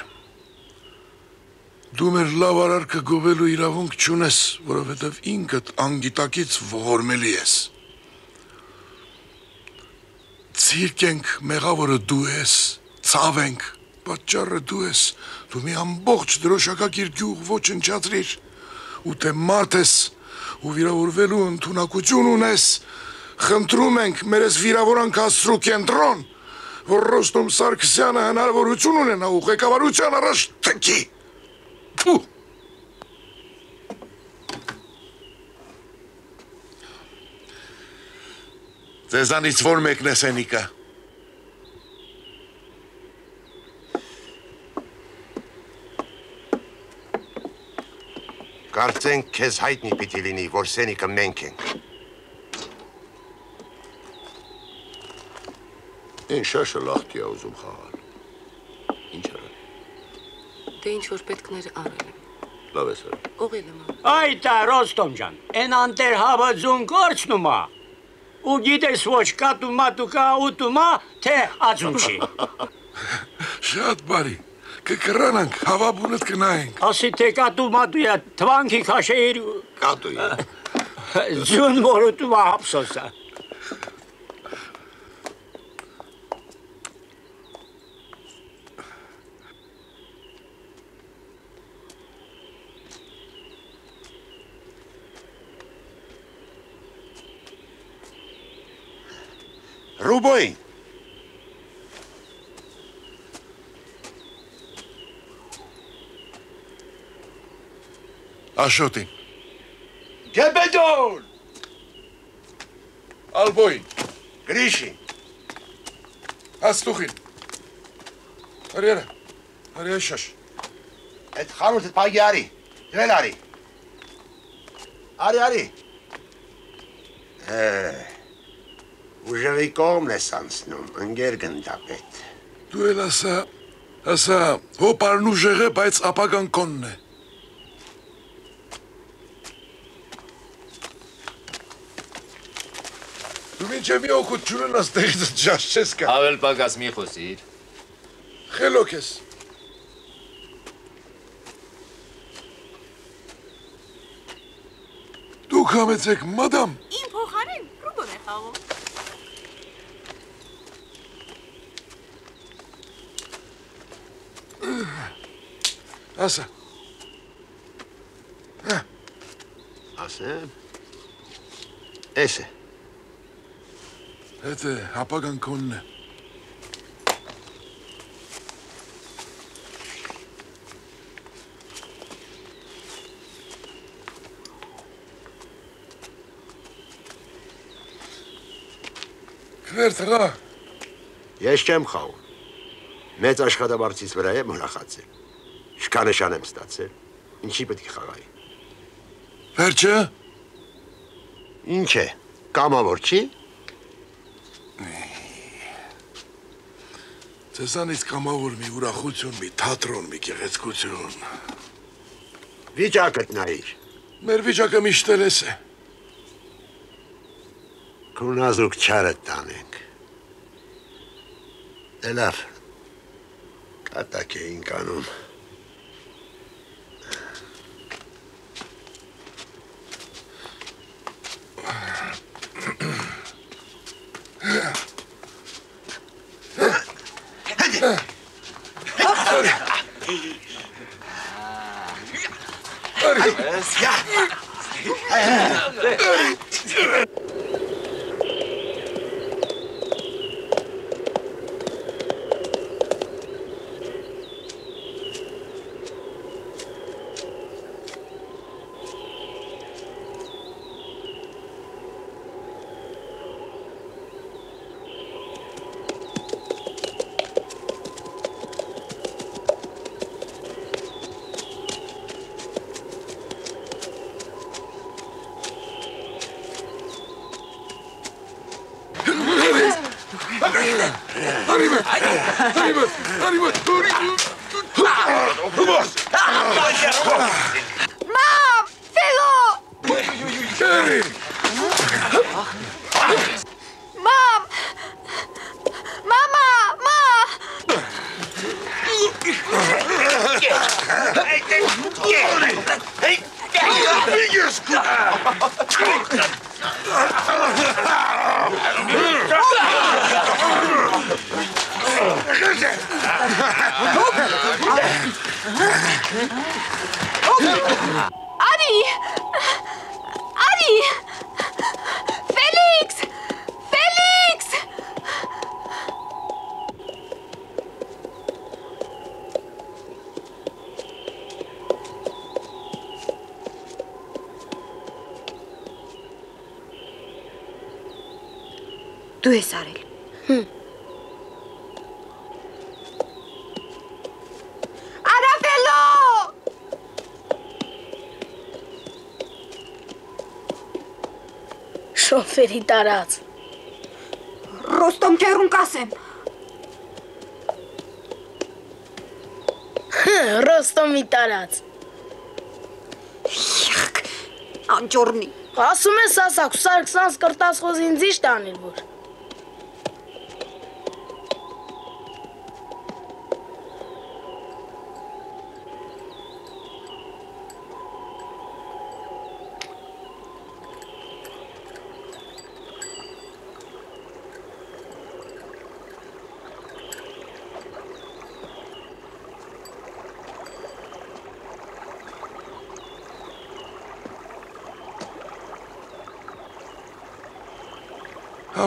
Դու մեր լավ արարքը գովելու իրավունք չունես, որովհետև ինքդ անգիտակից ողորմելի ես։ Ցիրկ ենք, մեղավորը դու ես, ցավ ենք, պատճառը դու ես։ Դու մի ամբողջ դրոշակակիր գյուղ ոչնչացրիր, ու թե մարդ ես, ու վիրավորվելու ընդունակություն ունես, խնդրում ենք մերես վիրավորանք հասցրու կենտրոն, որ Ռոստոմ Սարգսյանը հնարավորություն ունենա ու ղեկավարության առաջ թքի։ Թու։ Ձեզանից որ մեկն է սենիկը։ Կարծենք քեզ հայտնի պիտի լինի, որ սենիկը մենք ենք։ Ինչ շաշը լախտի է ուզում խաղալ։ Ինչ արա։ Դե ինչ որ պետքներ արել եմ։ Լավ ես արել։ Օղել եմ արել։ Այ տա Ռոստոմ ջան, են անտեր հավը ձուն կորցնումա։ ու գիտես ոչ կատու մատու կա ուտումա, թե ածում չի։ Շատ բարի։ Կկրանանք, հավաբունդ կնայենք։ Ասի թե կատու մատու է, թվանքի քաշեիր Կատու է։ ձուն որոտու հապսոսա։ Ռուբոյին։ Աշոտին։ Գեբեդոն։ Ալբոյին։ Գրիշին։ Աստուխին։ Արիարա։ Արիա շաշ։ Այդ խանութը պագի արի։ Դրել արի։ Արի արի։ ուժերի կողմն ես անցնում, ընգեր գնդապետ։ Դու էլ ասա, ասա, հոպարն ուժեղ է, բայց ապագան կոնն է։ Մի օգուտ չունենաս տեղից ջաշ չես կա։ Ավել պակաս մի խոսիր։ Խելոք ես։ Դուք համեցեք, մադամ։ Իմ փոխարեն Ռուբոն է խաղում։ Ասա։ Ասեմ։ Էս է։ Հետ է, ապագան կոնն է։ Քվեր տղա, Ես չեմ խաղում։ Մեծ աշխատավարձից վրա եմ հրախացել։ Շքանշան եմ ստացել։ Ինչի պետք է խաղայի։ վերջը, Ինչ է։ Կամավոր չի։ Ձեզանից կամավոր մի ուրախություն, մի թատրոն, մի գեղեցկություն։ Վիճակդ նայիր։ Մեր վիճակը միշտ էլ էս է։ Քունազուկ չարը տանենք։ Դե լավ։ Կատակ էինք անում։ Mom! Philo! Harry! Mom! Mama! Ma! Fingers! ね。Տարած։ Ռոստոմ ջերուն կասեմ։ Ռոստոմի տարած։ Անջորնի, Ասում ես ասա, քուսարքսանց կրտաս խոզ ինձ իշ տանել որ։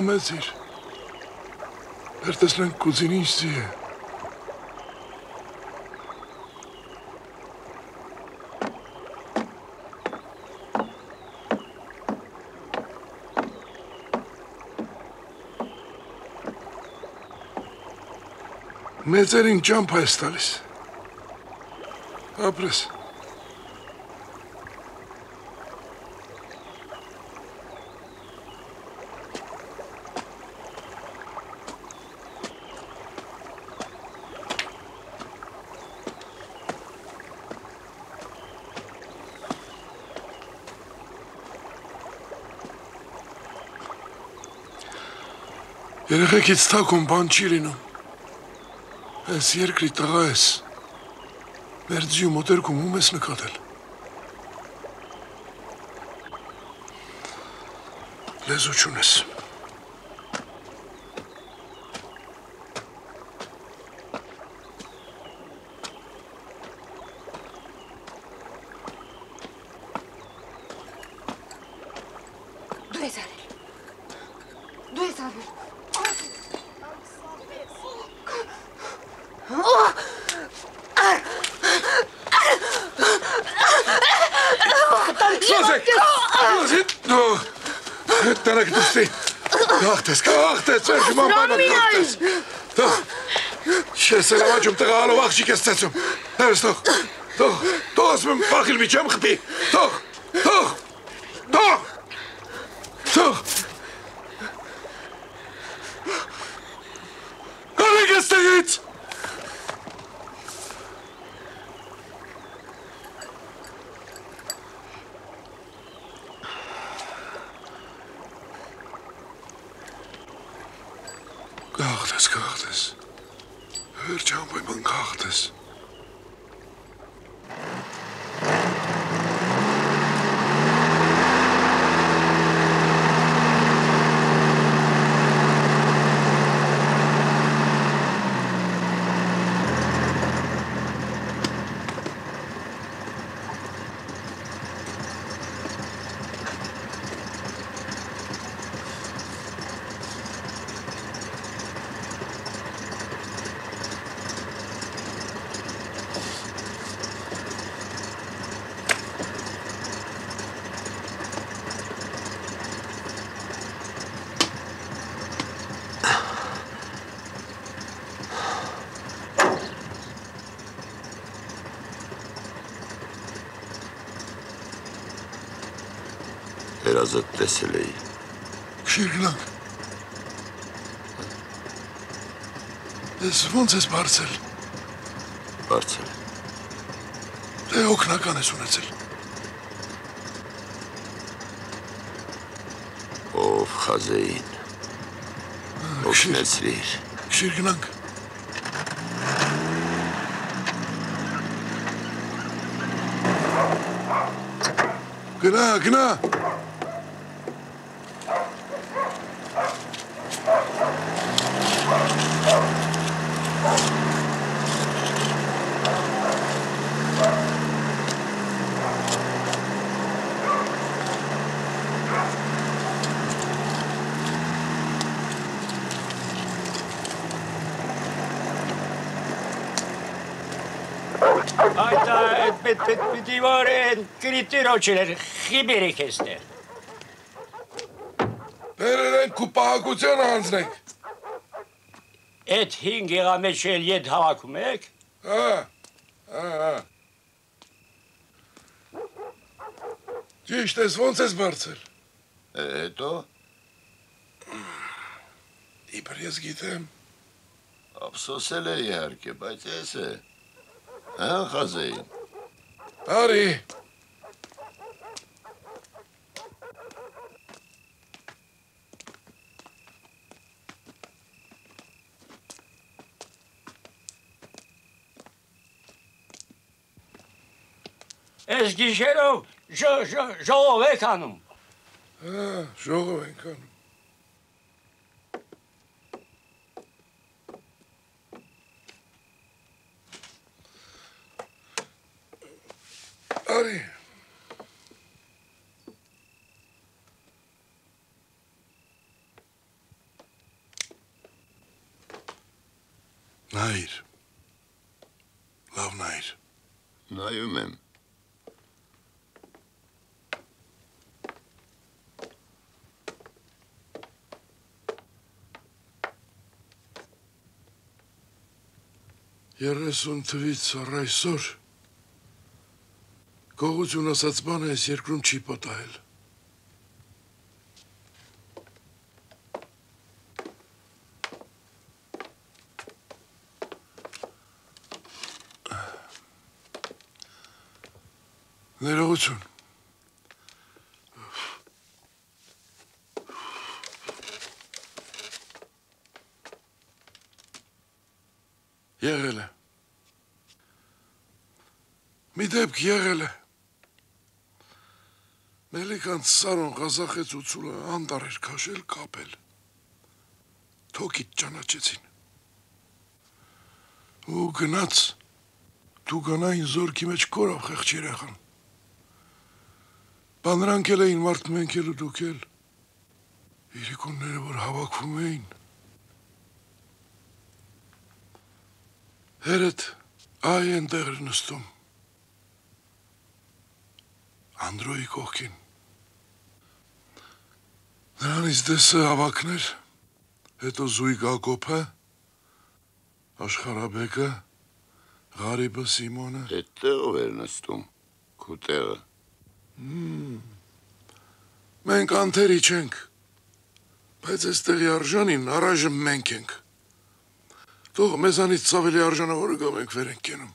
Համեցիր։ Մեր տեսնենք կուզին ինչ զի է։ Մեծերին ճամփա ես տալիս։ Ապրես։ Երեխեքից թակում բան չի լինում։ Ես երկրի տղա ես։ Մեր ձյու մոտերքում ում ես նկատել։ Լեզու չունես։ Դու ես արել։ Դու ես արել։ Սոսեք։ Սոսեք։ Դու Տարակ դուստի։ Գախտես, գախտես, ծերքի մամբանը գախտես։ Դու Շես էլ ավաճում տղալով աղջիկ ես ծեցում։ Ներս թող։ Թող, թող ասում եմ պախիլ մի չեմ խպի։ Թող, թող, թող, թող։ Գալեք ես տեղից։ Գախտես, գախտես։ Վերջանվայման գախտես։ Երազդ տեսել էի։ Շիրգնակ։ Ես ոնց ես բարձել։ Բարձել։ Դե օգնական ես ունեցել։ Ով խազեին։ Օգնեցրիր։ Շիրգնակ։ Գնա, գնա։ Այդ այդ պետ պետ պիտի որ են կրիտիրոջեր խիբերիկ էստեղ։ Բերերեն քու պահակության անձնենք։ Այդ հինգ եղամեջ էլ ետ հավաքում եք։ Հա։ Հա, հա։ Ճիշտ ես, ոնց ես բարձել։ Հետո Իբր ես գիտեմ։ ափսոսել է իհարկե, բայց էս է։ Հա, խազեին։ Howdy. Ez gijero jo jo jo vekanum. Ah, jo vekanum. Արի։ Նայր։ Լավ նայր։ Նայում եմ։ Երեսուն թվից առ այսօր գողություն ասած բանը այս երկրում չի պատահել։ Ներողություն։ Եղել է։ Մի դեպք եղել է։ Մելիքան սարոն գազախեց ու ծուրը անդար էր քաշել կապել։ Թոքիտ ճանաչեցին։ Ու գնաց դու գանային զորքի մեջ կորավ խեղճ երեխան։ Բանրանք էլ էին մարդ մենք էլ ու դուք էլ։ Իրիկունները որ հավաքվում էին։ Հերդ այ ենտեղ էր նստում։ Անդրոյի կողքին։ Նրանից դեսը հավակներ, հետո զույգ Ակոպը, Աշխարաբեկը, Ղարիբը Սիմոնը։ Այդտեղով էր նստում, քու տեղը։ Մենք անթերի չենք, բայց այստեղի արժանին առայժմ մենք ենք։ Թող մեզանից ցավելի արժանավորը գա մենք վեր ենք կենում։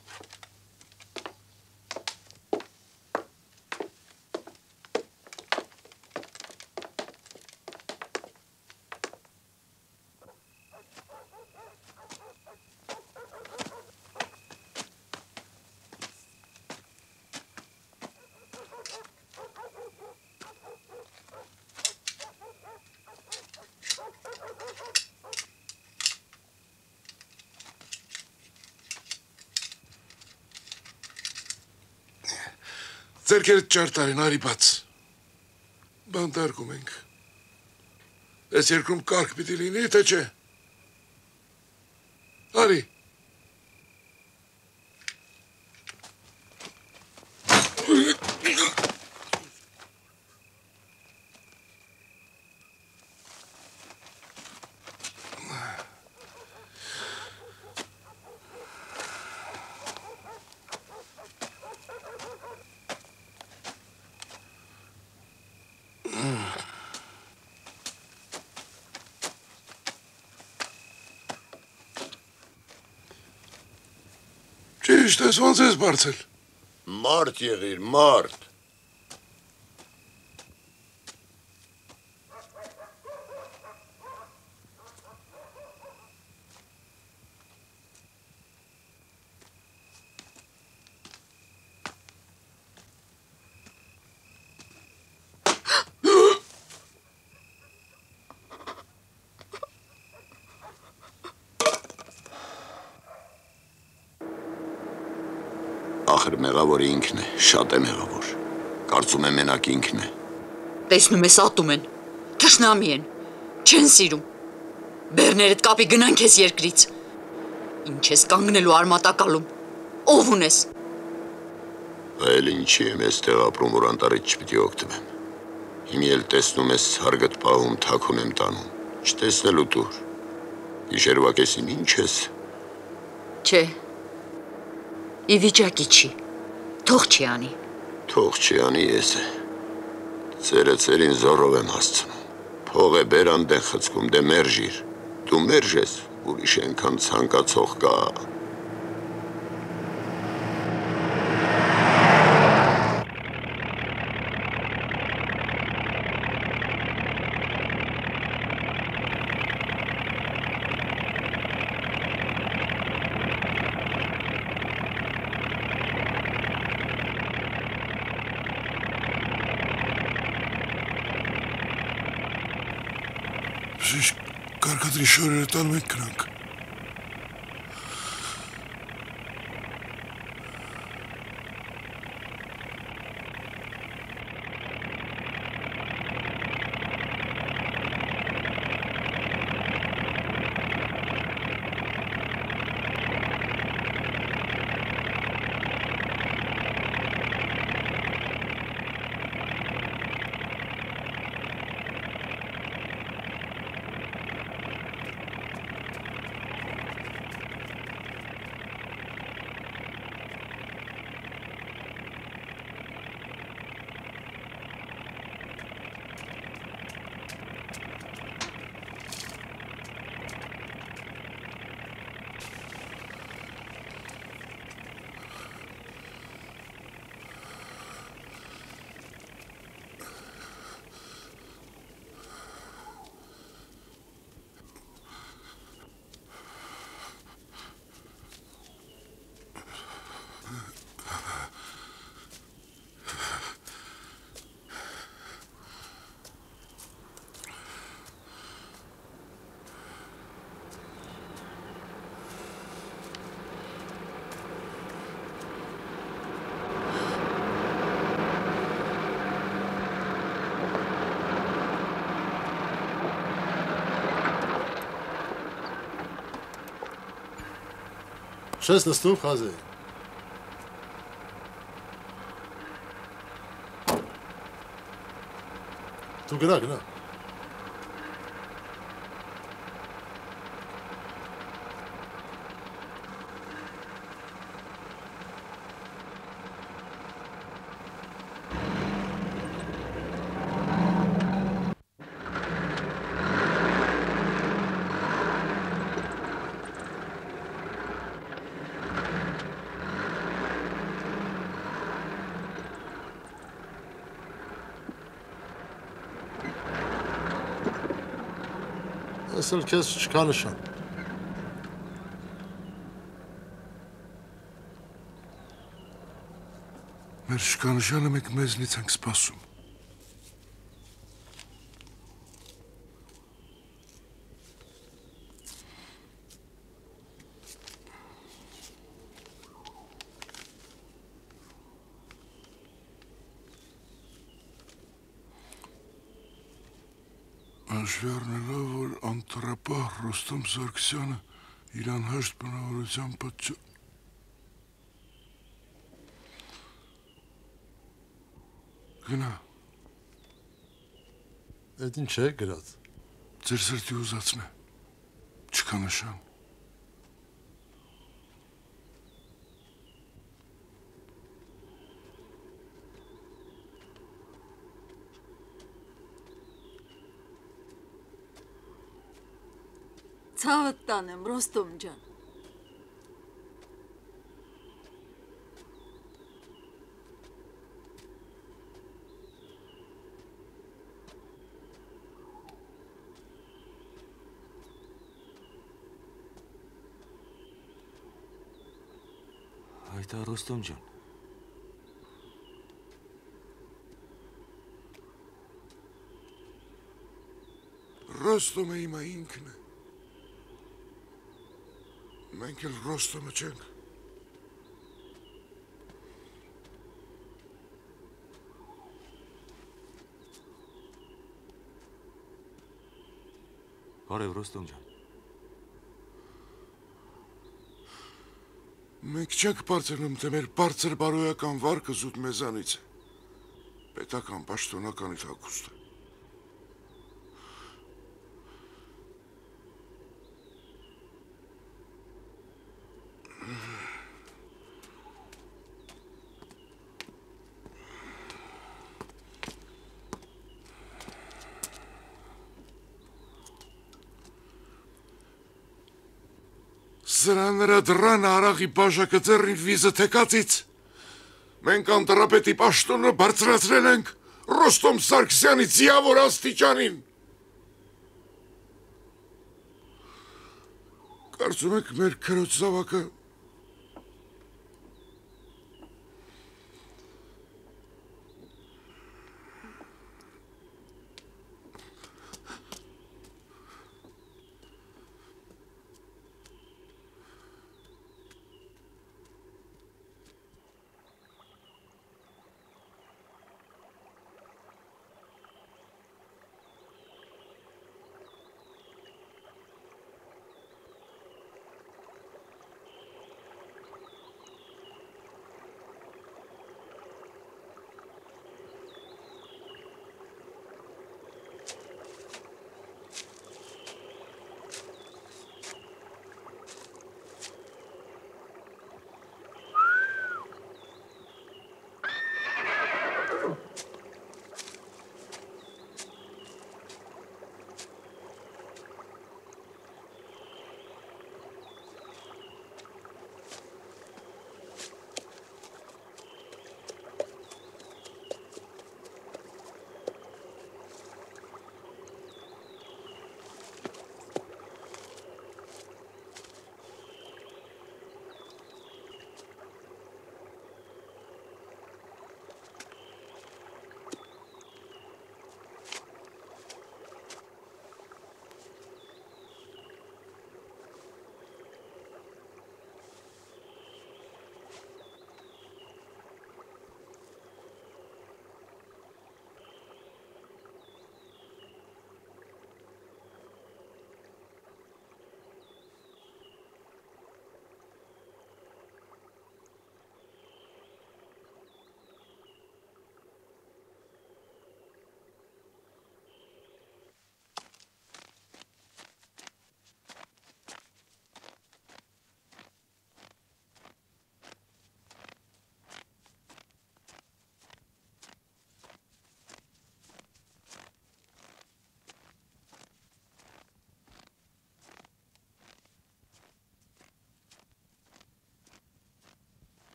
Ձերքերդ ճարտարին արի բաց։ Բանտարկում ենք։ Այս երկրում կարգ պիտի լինի, թե չէ։ Արի։ Ճիշտ ես, ոնց ես բարձել։ Մարդ եղիր, մարդ։ Մեղավորը ինքն է, շատ է մեղավոր։ Կարծում եմ մենակ ինքն է։ Տեսնում ես ատում են, թշնամի են, չեն սիրում։ Բերներդ կապի գնանք ես երկրից։ Ինչ ես կանգնելու արմատակալում։ Ով ունես։ Այլ ինչի եմ այստեղ ապրում, որ անտարից չպիտի օգտվեմ։ Հիմի էլ տեսնում ես հարգդ պահում թաքուն եմ տանում։ Չտեսնելու դուր։ Գիշերվա կեսին ինչ ես։ Չէ։ Ի վիճակի չի։ Թող չի անի։ Թող չի անի ես է։ Ծերը ծերին զորով եմ հասցնում։ Փող է բերանդեն խցքում դե մերժիր։ Դու մերժես, ուրիշ ենքան ցանկացող կա։ 16 סטופ חזי. Tu gra, gra. Ես էլ քեզ չկա նշան։ Մեր շկանշանը մենք մեզնից ենք սպասում։ Հաշվառնելով, որ անտրապահ Ռոստոմ Սարգսյանը իր անհաշտ բնավորության պատճառ Գնա։ Այդ ինչ է գրած։ Ձեր սրտի ուզածն է։ Չկա նշան։ Ցավդ տանեմ, Ռոստոմ ջան։ Հայտա Ռոստոմ ջան։ Ռոստոմը իմա ինքն է։ Մենք էլ Ռոստոմը չենք։ Բարև Ռոստոմ ջան։ Մենք չենք բարձրնում, թե մեր բարձր բարոյական վարկը զուտ մեզանից է։ Պետական պաշտոնականի հագուստ է։ Սրա նրա դրան արաղի բաժակը ձեռին վիզը թեկածից։ Մենք անտրապետի պաշտոնը բարձրացրել ենք Ռոստոմ Սարգսյանի ձիավոր աստիճանին։ Կարծում եք մեր քրոջ զավակը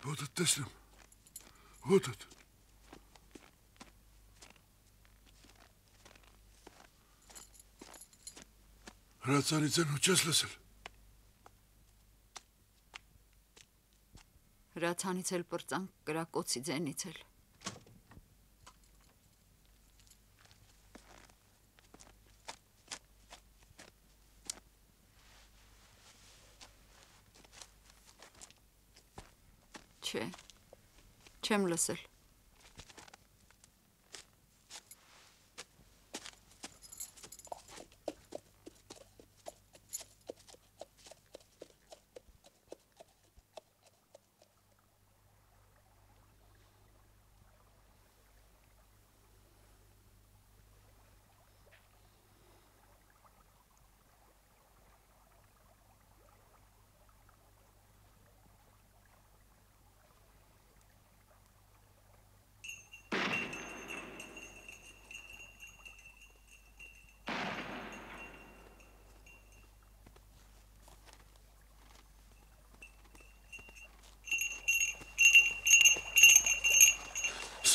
Ոտդ տեսնեմ։ Ոտդ։ Հրացանից են ու չես լսել։ Հրացանից էլ պրծանք, կրակոցի ձենից էլ։ Չէ, չեմ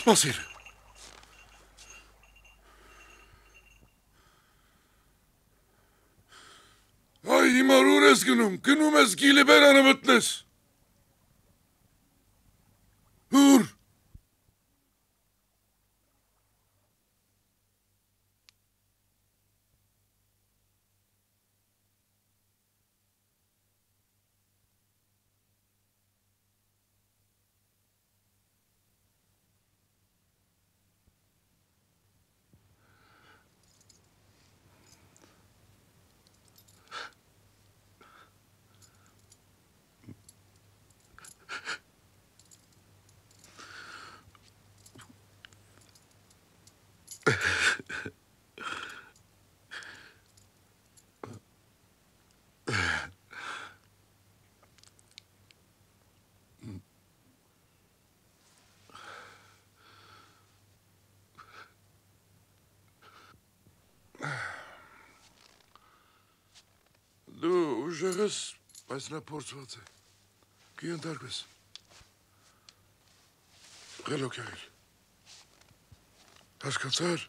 լսել։ Սպասիր։ Այ հիմար ուր ես գնում, գնում ես Ես, բայց նա փորձված է։ Կիընտարկվես։ Խելոք եղել։ Հասկացար։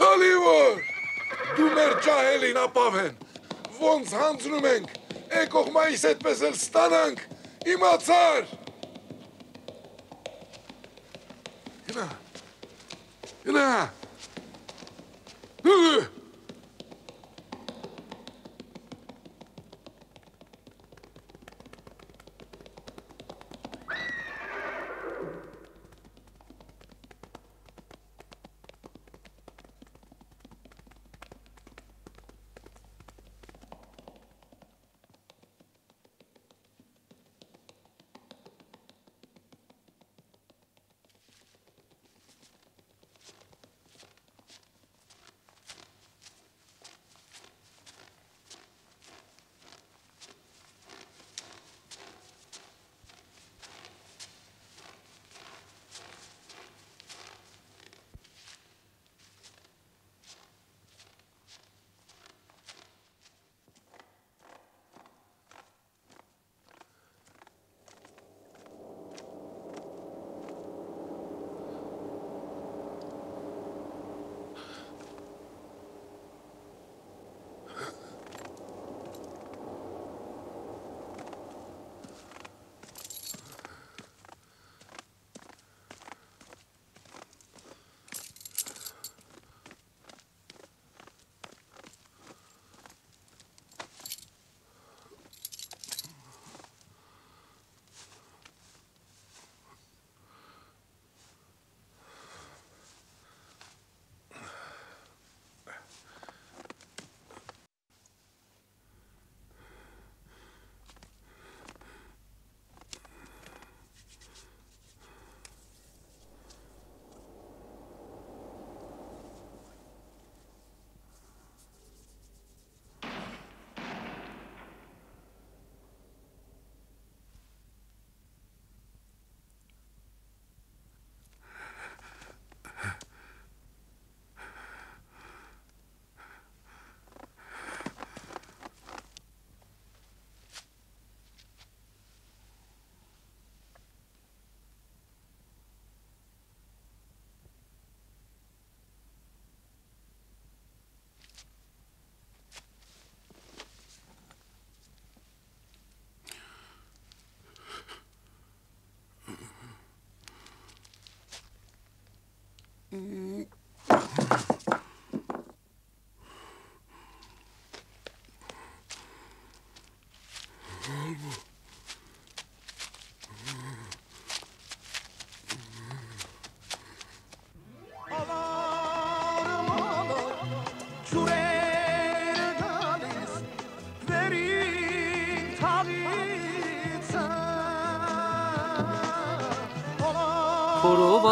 Հալիվոր, դու մեր ջահելին ապավեն, ոնց հանձնում ենք, էկող մայիս հետպես էլ ստանանք, իմացար։ Գնա, գնա,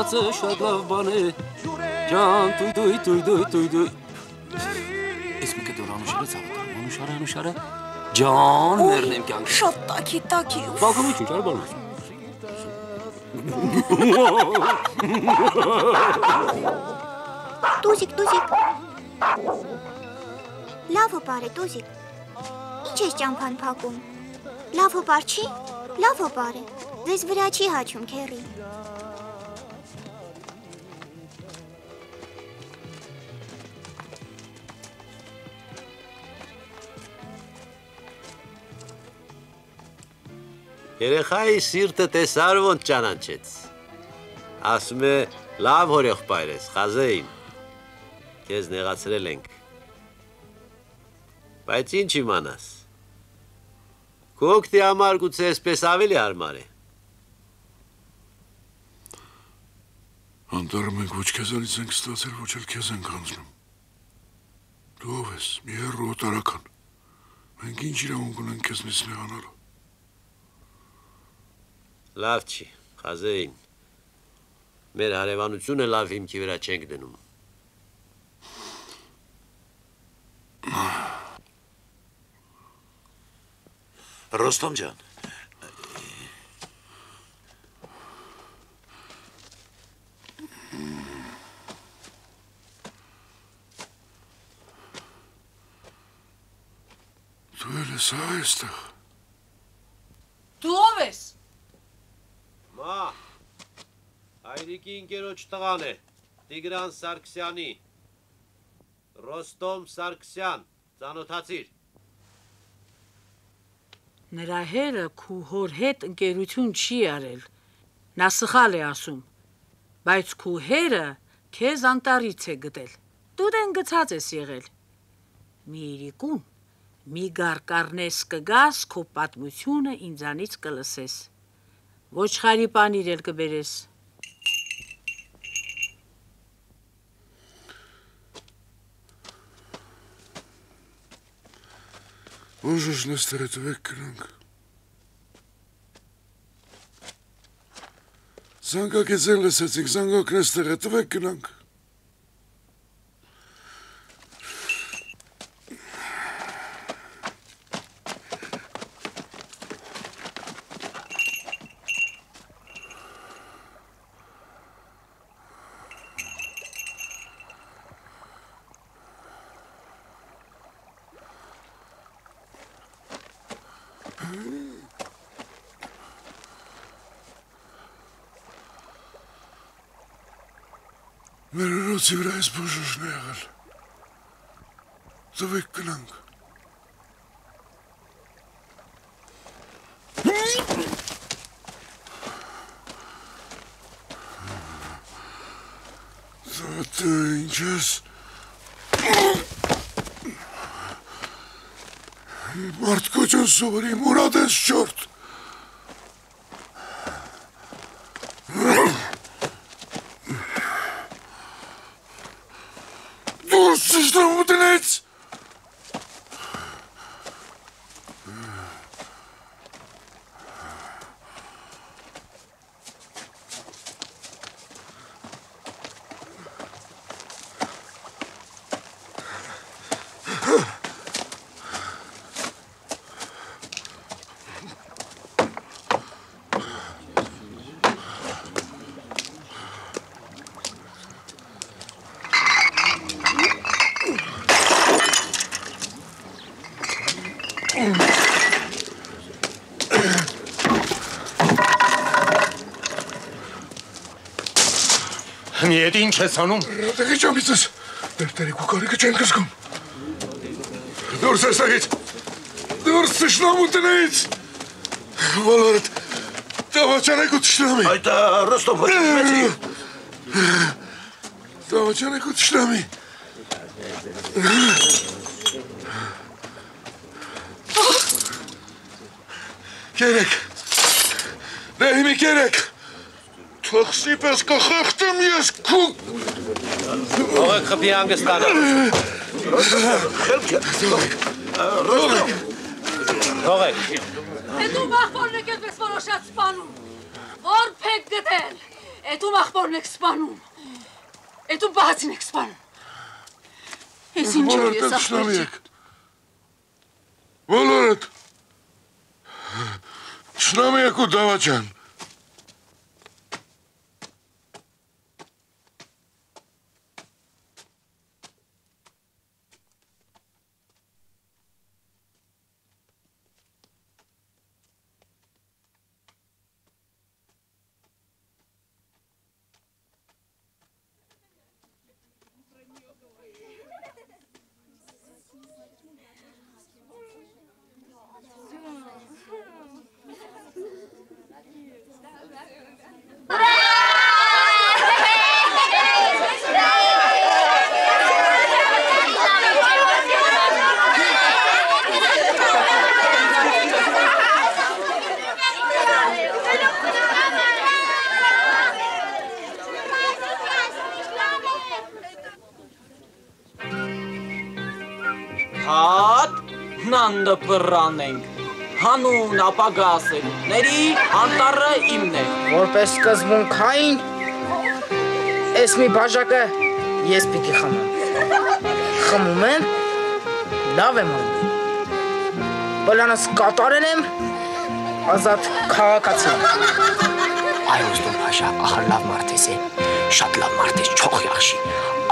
Փորովածը շատ լավ բան է։ Ջան, տույ տույ տույ տույ տույ տույ։ Ես մի կտոր անուշարը ցավը, անուշարը անուշարը։ Ջան, մեռնեմ կյանք։ Շատ տակի տակի։ Բակում ինչար բան։ Տուզիկ, տուզիկ։ Լավ հոպար է, տուզիկ։ Ինչ ես ճամփան փակում։ Լավ հոպար չի։ Լավ հոպար է։ Ձեզ վրա չի հաչում, քերի։ Երեխայի սիրտը տեսար ոնց ճանաչեց։ Ասում է, լավ հորեղբայր ես, խազեին։ Քեզ նեղացրել ենք։ Բայց ինչ իմանաս։ Կոկտի համար գուցե այսպես ավելի հարմար է։ Անտառը մենք ոչ քեզանից ենք ստացել, ոչ էլ քեզ ենք անցնում։ Դու ով ես, մի հեռու օտարական։ Մենք ինչ իրավունք ունենք քեզնից նեղանալու։ Լավ չի, խազեին։ Մեր հարևանությունը լավ հիմքի վրա չենք դնում։ Ռոստոմ ջան, Դու էլ ես հա այստեղ։ Դու ով ես։ Մա, հայրիկի ինկերոջ տղան է, Տիգրան Սարգսյանի։ Ռոստոմ Սարգսյան, ծանոթացիր։ Նրա հերը քու հոր հետ ընկերություն չի արել։ Նա սխալ է ասում։ Բայց քու հերը քեզ անտարից է գտել։ Դու դեն գցած ես եղել։ Մի իրիկուն, մի գարկառնես կգաս քո պատմությունը ինձանից կլսես։ Ոչխարի պանիր էլ կբերես։ Ուժս նստերը տվեք կրանք։ Զանգակ է ձեր լսեցինք, զանգակ նստերը տվեք Отсюда из Buschenschmerl. Zurückgelang. So dangerous. Мърткото се обри, мураден шорт! Մի հետ ինչ ես անում։ Տեղի ճամից ես։ Մեր տերիք ու կարիքը չեն կսկում։ Դուրս ես աղից։ Դուրս թշնամ ու տնեից։ Բոլորդ տավաչանեք ու թշնամի։ Այդ Ռոստոմ հոչմեցի։ Տավաչանեք ու թշնամի։ Կերեք։ Դե հիմի կերեք։ Թողսի պես կխախտեմ ես քու։ Թողեք խփի հանգստանը։ Խելք։ Թողեք։ Է դու բախորն եք այդպես որոշած սպանում։ Որ փեք գտել։ Էդու ախորն եք սպանում։ Էդու բացին եք սպանում։ Ես ինչ եմ Բոլորդ ես տշնամի ախոր։ եք։ Բոլորդ։ Տշնամի եք ու դավաճան։ Հատ նանդը բռանենք։ Հանուն ապագա ասելուների անտառը իմն է։ Որպես սկզբունքային ես մի բաժակը ես պիտի խմեմ։ Խմում եմ, լավ եմ անում։ Պլանս կատարել եմ, ազատ քաղաքացի։ Այ Ռոստոմ Փաշա, ախր լավ մարդ ես է։ Շատ լավ մարդ ես, չող yaxshi։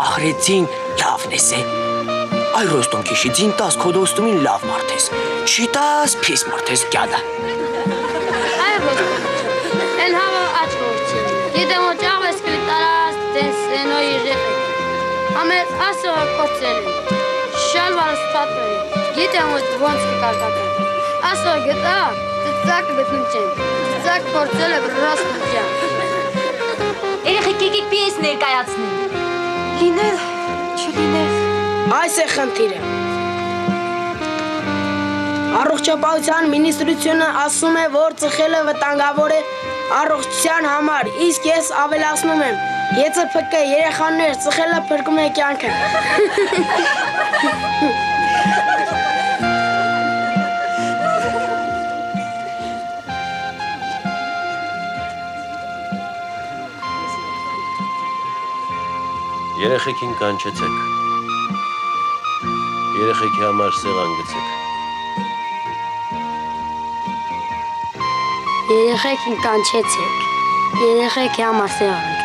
Ախրեցին լավն ես է։ Այ Ռոստոմ քիշի ձին տաս քո լավ մարդ ես։ Չիտաս փիս մարդ ես գյադա։ Այ ոչ։ Են հավը աչքորցի։ Գիտեմ որ ճաղես կլիտարած դեսենո երեխեք։ Ամես ասո կործել են։ Շալվարս պատրել։ Գիտեմ որ ոնց կկարկակեն։ Ասո գտա, ծակ բտնջեն։ Ծակ կործել է ռասկուջան։ Երեխեք եկեք պիես ներկայացնենք։ Լինել, չլինել։ Այս է խնդիրը։ Առողջապահության մինիստրությունը ասում է, որ ծխելը վտանգավոր է առողջության համար, իսկ ես ավելացնում եմ, եթե փկ երեխաներ ծխելը փրկում է կյանքը։ Երեխեքին կանչեցեք։ Երեխեքի համար սեղան գցեք։ Երեխեքին կանչեցեք։ Երեխեքի համար սեղան